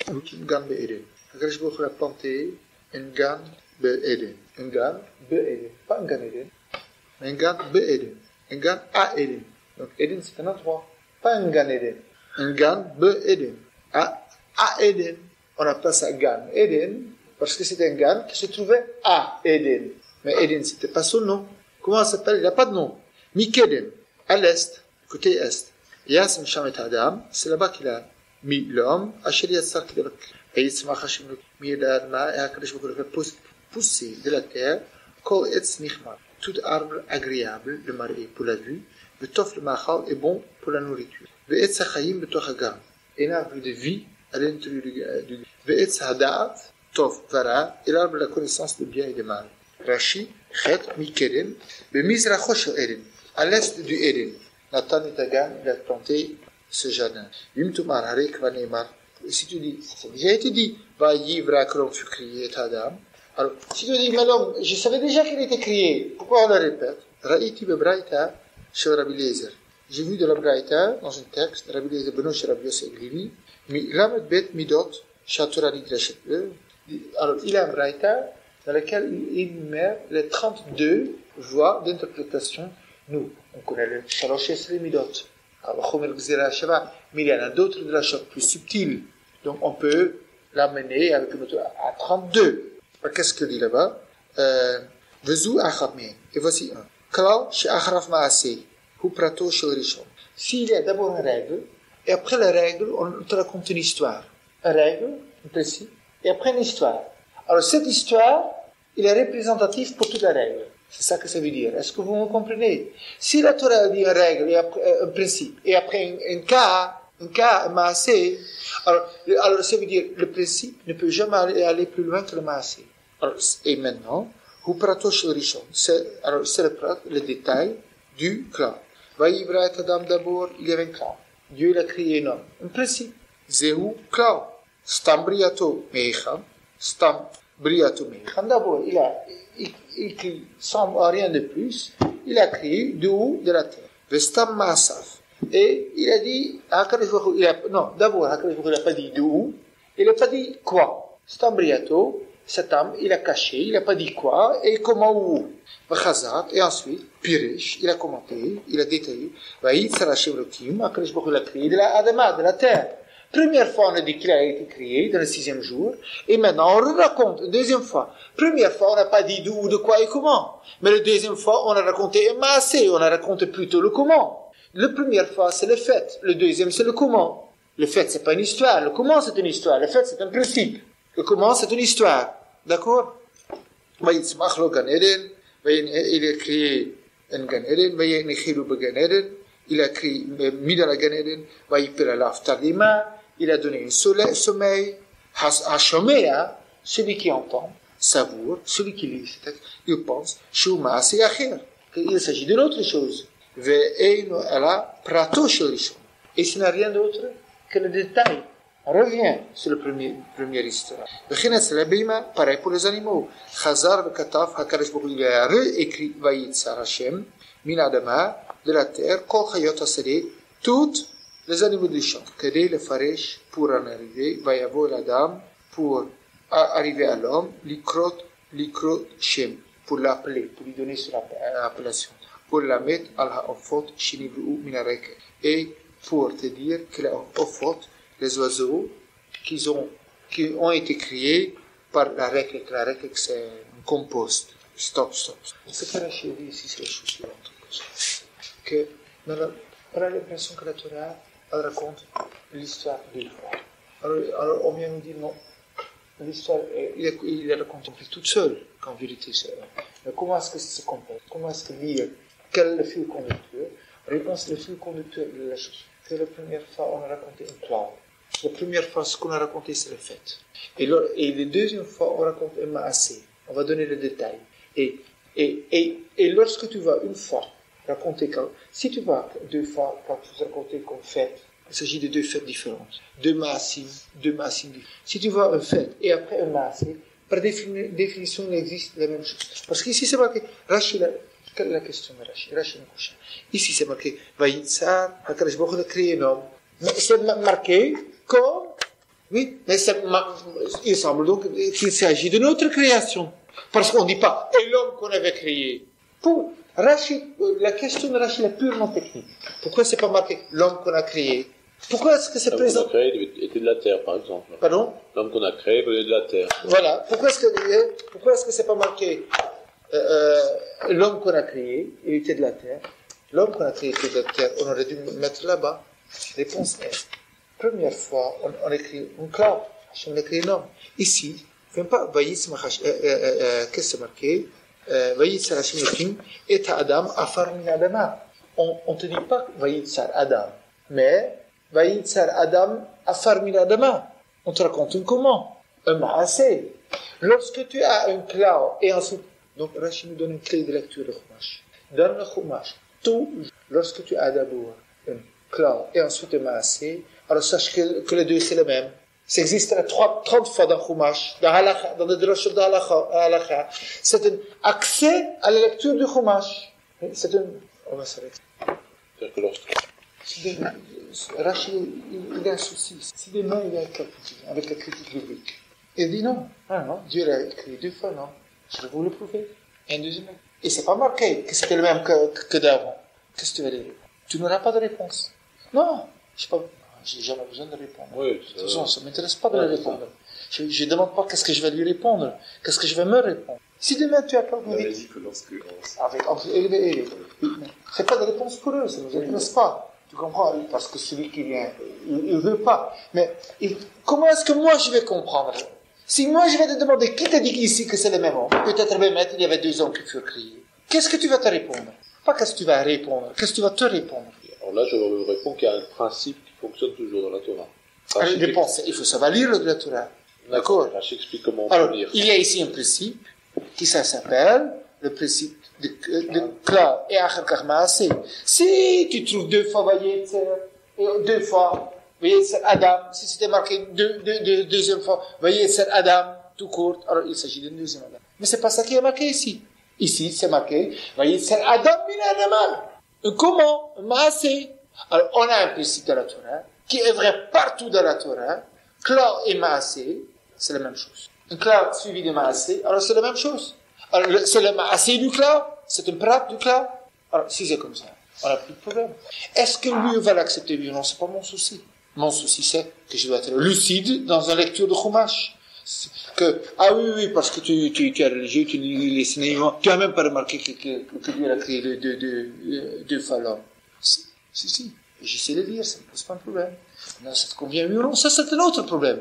הקים גן בעדן. הקדוש ברוך הוא a planté un gan בעדן. Un gan בעדן. Pas un gan Eden. Un gan בעדן. Un gan à Eden. Donc Eden c'est un endroit. Pas un gan Eden. Un gan בעדן. À, à Eden. On appelle ça gan Eden parce que c'était un gars qui se trouvait à Eden. Mais Eden, c'était pas son nom. Comment ça s'appelle Il n'a pas de nom. Mikeden, à l'est, côté est. Yas Misham et Adam, c'est là-bas qu'il a mis l'homme, Asher Yatsar Kidavak. Et Yitzmach Hashem Miedadma, et Akadosh Baruch fait pousser de la terre, Kol Etz Nichmar, tout arbre agréable, le marié pour la vue, le tof le machal est bon pour la nourriture. Le Etz Achayim betoch Hagam, un arbre de vie à l'intérieur du Le Etz Hadat, Tov, Vara, et l'arbre de la connaissance du bien et du mal. Rashi, Chet, Mikeren, le Mizrachosh Eden, à l'est du Eden. Nathan et Tagan, il a planté ce jardin. Vanemar. Si tu dis, ça a déjà été dit, Va Yivra, Krom fut crié, Tadam. Alors, si tu dis, mais l'homme, je savais déjà qu'il était crié, pourquoi on le répète? Ra'iti bebraita, chez Rabbi Lezer. J'ai vu de la Braïta, dans un texte, Rabbi Lezer, Beno, chez Rabbi Yosef Glili, mi lamet bet midot, Shatura Nidrashet. Alors, il a un braïta dans lequel il énumère les 32 voies d'interprétation. Nous, on connaît le Shalosh et Midot, mais il y en a d'autres de la chose plus subtile. Donc, on peut l'amener avec une autre à 32. Qu'est-ce qu'il dit là-bas? Euh, Et voici un. Klal she'achraf ma'aseh, hu prato shel rishon. S'il y a d'abord une règle, et après la règle, on te raconte une histoire. Une règle, un principe, et après une histoire. Alors cette histoire, il est représentatif pour toute la règle. C'est ça que ça veut dire. Est-ce que vous me comprenez? Si la Torah dit une règle, euh, un principe, et après un, cas, un cas, un maasé, alors, alors ça veut dire le principe ne peut jamais aller, plus loin que le maasé. Et maintenant, c'est, le, le détail du clan. Vaïbra et Adam d'abord, il y avait un clan. Dieu il a créé un homme. Un principe. Zéhu clan. Stam briato mecham. D'abord, il a écrit sans rien de plus, il a créé du haut de la terre. Vestam masaf. Et il a dit, il a, non, d'abord, il n'a pas dit du haut, il n'a pas dit quoi? Stambriato, cet homme, il a caché, il n'a pas dit quoi et comment où. Et ensuite, Pirish, il a commenté, il a détaillé. Il a créé de la Adama, de la terre. Première fois, on a dit qu'il a été créé dans le sixième jour, et maintenant on raconte une deuxième fois. Première fois, on n'a pas dit d'où, de quoi et comment. Mais la deuxième fois, on a raconté un massé, on a raconté plutôt le comment. La première fois, c'est le fait. Le deuxième, c'est le comment. Le fait, c'est pas une histoire. Le comment, c'est une histoire. Le fait, c'est un principe. Le comment, c'est une histoire. D'accord? Il a créé un Gan Eden, il a créé, mis dans la Gan Eden, il a donné un sommeil, Hashomea, celui qui entend, savoure, celui qui lit, il pense, Shuma, c'est Il s'agit d'une autre chose. Et ce n'a rien d'autre que le détail. On revient sur le premier, première histoire. Pareil pour les animaux. Chazar Kataf, Baruch il a réécrit Vayitzar Hashem, Minadama, de la terre, Kol Chayot toutes les animaux du champ. Kedei le Faresh, pour en arriver, Vayavo la dame, pour arriver à l'homme, Likrot, Likrot Shem, pour l'appeler, pour lui donner son appellation. Pour la mettre à la Ofot, Shinibru Minarek. Et pour te dire que la Ofot, les oiseaux qui ont, qui ont été créés par la règle. La règle, c'est un compost. Stop, stop. Ce que Rachid dit ici, c'est la chose suivante. Que, on a l'impression que la Torah, elle raconte l'histoire deux fois. Alors, on vient nous dire non. L'histoire, il, est, il est raconté toute seule, qu'en vérité, c'est Mais comment est-ce que ça se compose Comment est-ce que lire Quel est le fil conducteur? Réponse, le fil conducteur de la chose. Que la première fois, on a raconté une cloud. La première fois, ce qu'on a raconté, c'est le fait. Et, le, la deuxième fois, on raconte un maasé. On va donner le détail. Et, lorsque tu vas une fois raconter, quand, si tu vas deux fois, quand tu raconter comme fait, il s'agit de deux fêtes différentes. Deux maasim, deux différents. Si tu vois un fait et après un maasé, par définition, il existe la même chose. Parce qu'ici, c'est marqué, Rachid, quelle est la question de Rachid? Rachid Ici, c'est marqué, Vaïtsar, Hakadosh Baruch a créé un homme. Mais c'est marqué comme, oui, mais il semble donc qu'il s'agit de notre création. Parce qu'on ne dit pas, et l'homme qu'on avait créé. Pour Rachid, la question de Rachid est purement technique. Pourquoi c'est pas marqué l'homme qu'on a créé? Pourquoi est-ce que c'est présent L'homme qu'on a créé était de la terre, par exemple. Pardon? L'homme qu'on a créé venait de la terre. Voilà. Pourquoi est-ce que pourquoi est-ce que c'est pas marqué euh, euh, l'homme qu'on a créé, il était de la terre? L'homme qu'on a créé était de la terre. On aurait dû mettre là-bas. Réponse est première fois, on, on écrit un cloud. On écrit un homme. Ici, même pas, qu'est-ce que c'est marqué? Vayitzar Hashem Elohim et Adam afar min Adama. On ne te dit pas Vayitzar Adam, mais Vayitzar Adam afar min Adama. On te raconte un comment, un maasé. Lorsque tu as un cloud et ensuite, donc Rachid nous donne une clé de lecture de Chumash. Dans le Chumash, tout, lorsque tu as d'abord un cloud et ensuite un maasé, alors sache que, que les deux c'est le même. Ça existe 30 fois dans Chumash, dans Halakha, dans le drashot de Halakha. C'est un accès à la lecture du Chumash. C'est un... On va s'arrêter. Rachid, il a un souci. Si demain il a un critique, avec la critique biblique, il dit non, ah non, Dieu l'a écrit deux fois, non. Je vais vous le prouver. Et un deuxième. Et c'est pas marqué que c'était le même que, que d'avant. Qu'est-ce que tu veux dire? Tu n'auras pas de réponse. Non, je sais pas. J'ai jamais besoin de répondre. Oui, de toute façon, ça m'intéresse pas de lui répondre. Je ne demande pas qu'est-ce que je vais lui répondre, qu'est-ce que je vais me répondre. Si demain tu as On avait dit que lorsque... Avec entre élevé et élevé. C'est pas de réponse pour eux, ça ne nous intéresse pas. Tu comprends? Parce que celui qui vient, il ne veut pas. Mais il... comment est-ce que moi je vais comprendre? Si moi je vais te demander qui t'a dit ici que c'est le même homme, peut-être même il y avait deux hommes qui furent créés. Qu'est-ce que tu vas te répondre? Pas qu'est-ce que tu vas répondre, qu'est-ce que tu vas te répondre? Alors là, je leur réponds qu'il y a un principe fonctionne toujours dans la Torah. Rachid réponse, il faut savoir lire la Torah. D'accord Rachid explique comment on Alors, peut lire. il y a ici un principe qui ça s'appelle le principe de, de Kla et Achar Karmaase. Si tu trouves deux fois Vayetzer, et deux fois Vayetzer Adam, si c'était marqué deux, deux, deux, deuxième fois Vayetzer Adam, tout court, alors il s'agit d'une deuxième Adam. Mais c'est pas ça qui est marqué ici. Ici, c'est marqué Vayetzer Adam min Adama. Un comment, Maasé. Alors, on a un principe de la Torah qui est vrai partout dans la Torah. Kla et Maasé, c'est la même chose. Un Kla suivi de Maasé, alors c'est la même chose. Alors, c'est le Maasé du Kla, c'est un prat du Kla. Alors, si c'est comme ça, on n'a plus de problème. Est-ce que lui va l'accepter lui Non, c'est pas mon souci. Mon souci, c'est que je dois être lucide dans une lecture de Chumash. Ah oui, oui, parce que tu, tu, tu es religieux, tu tu as même pas remarqué que, que, que Dieu a créé deux, deux, deux phalanges. Si, si, si. J'essaie de lire, ça ne pose pas de problème. Non, ça te convient non, ça c'est un autre problème.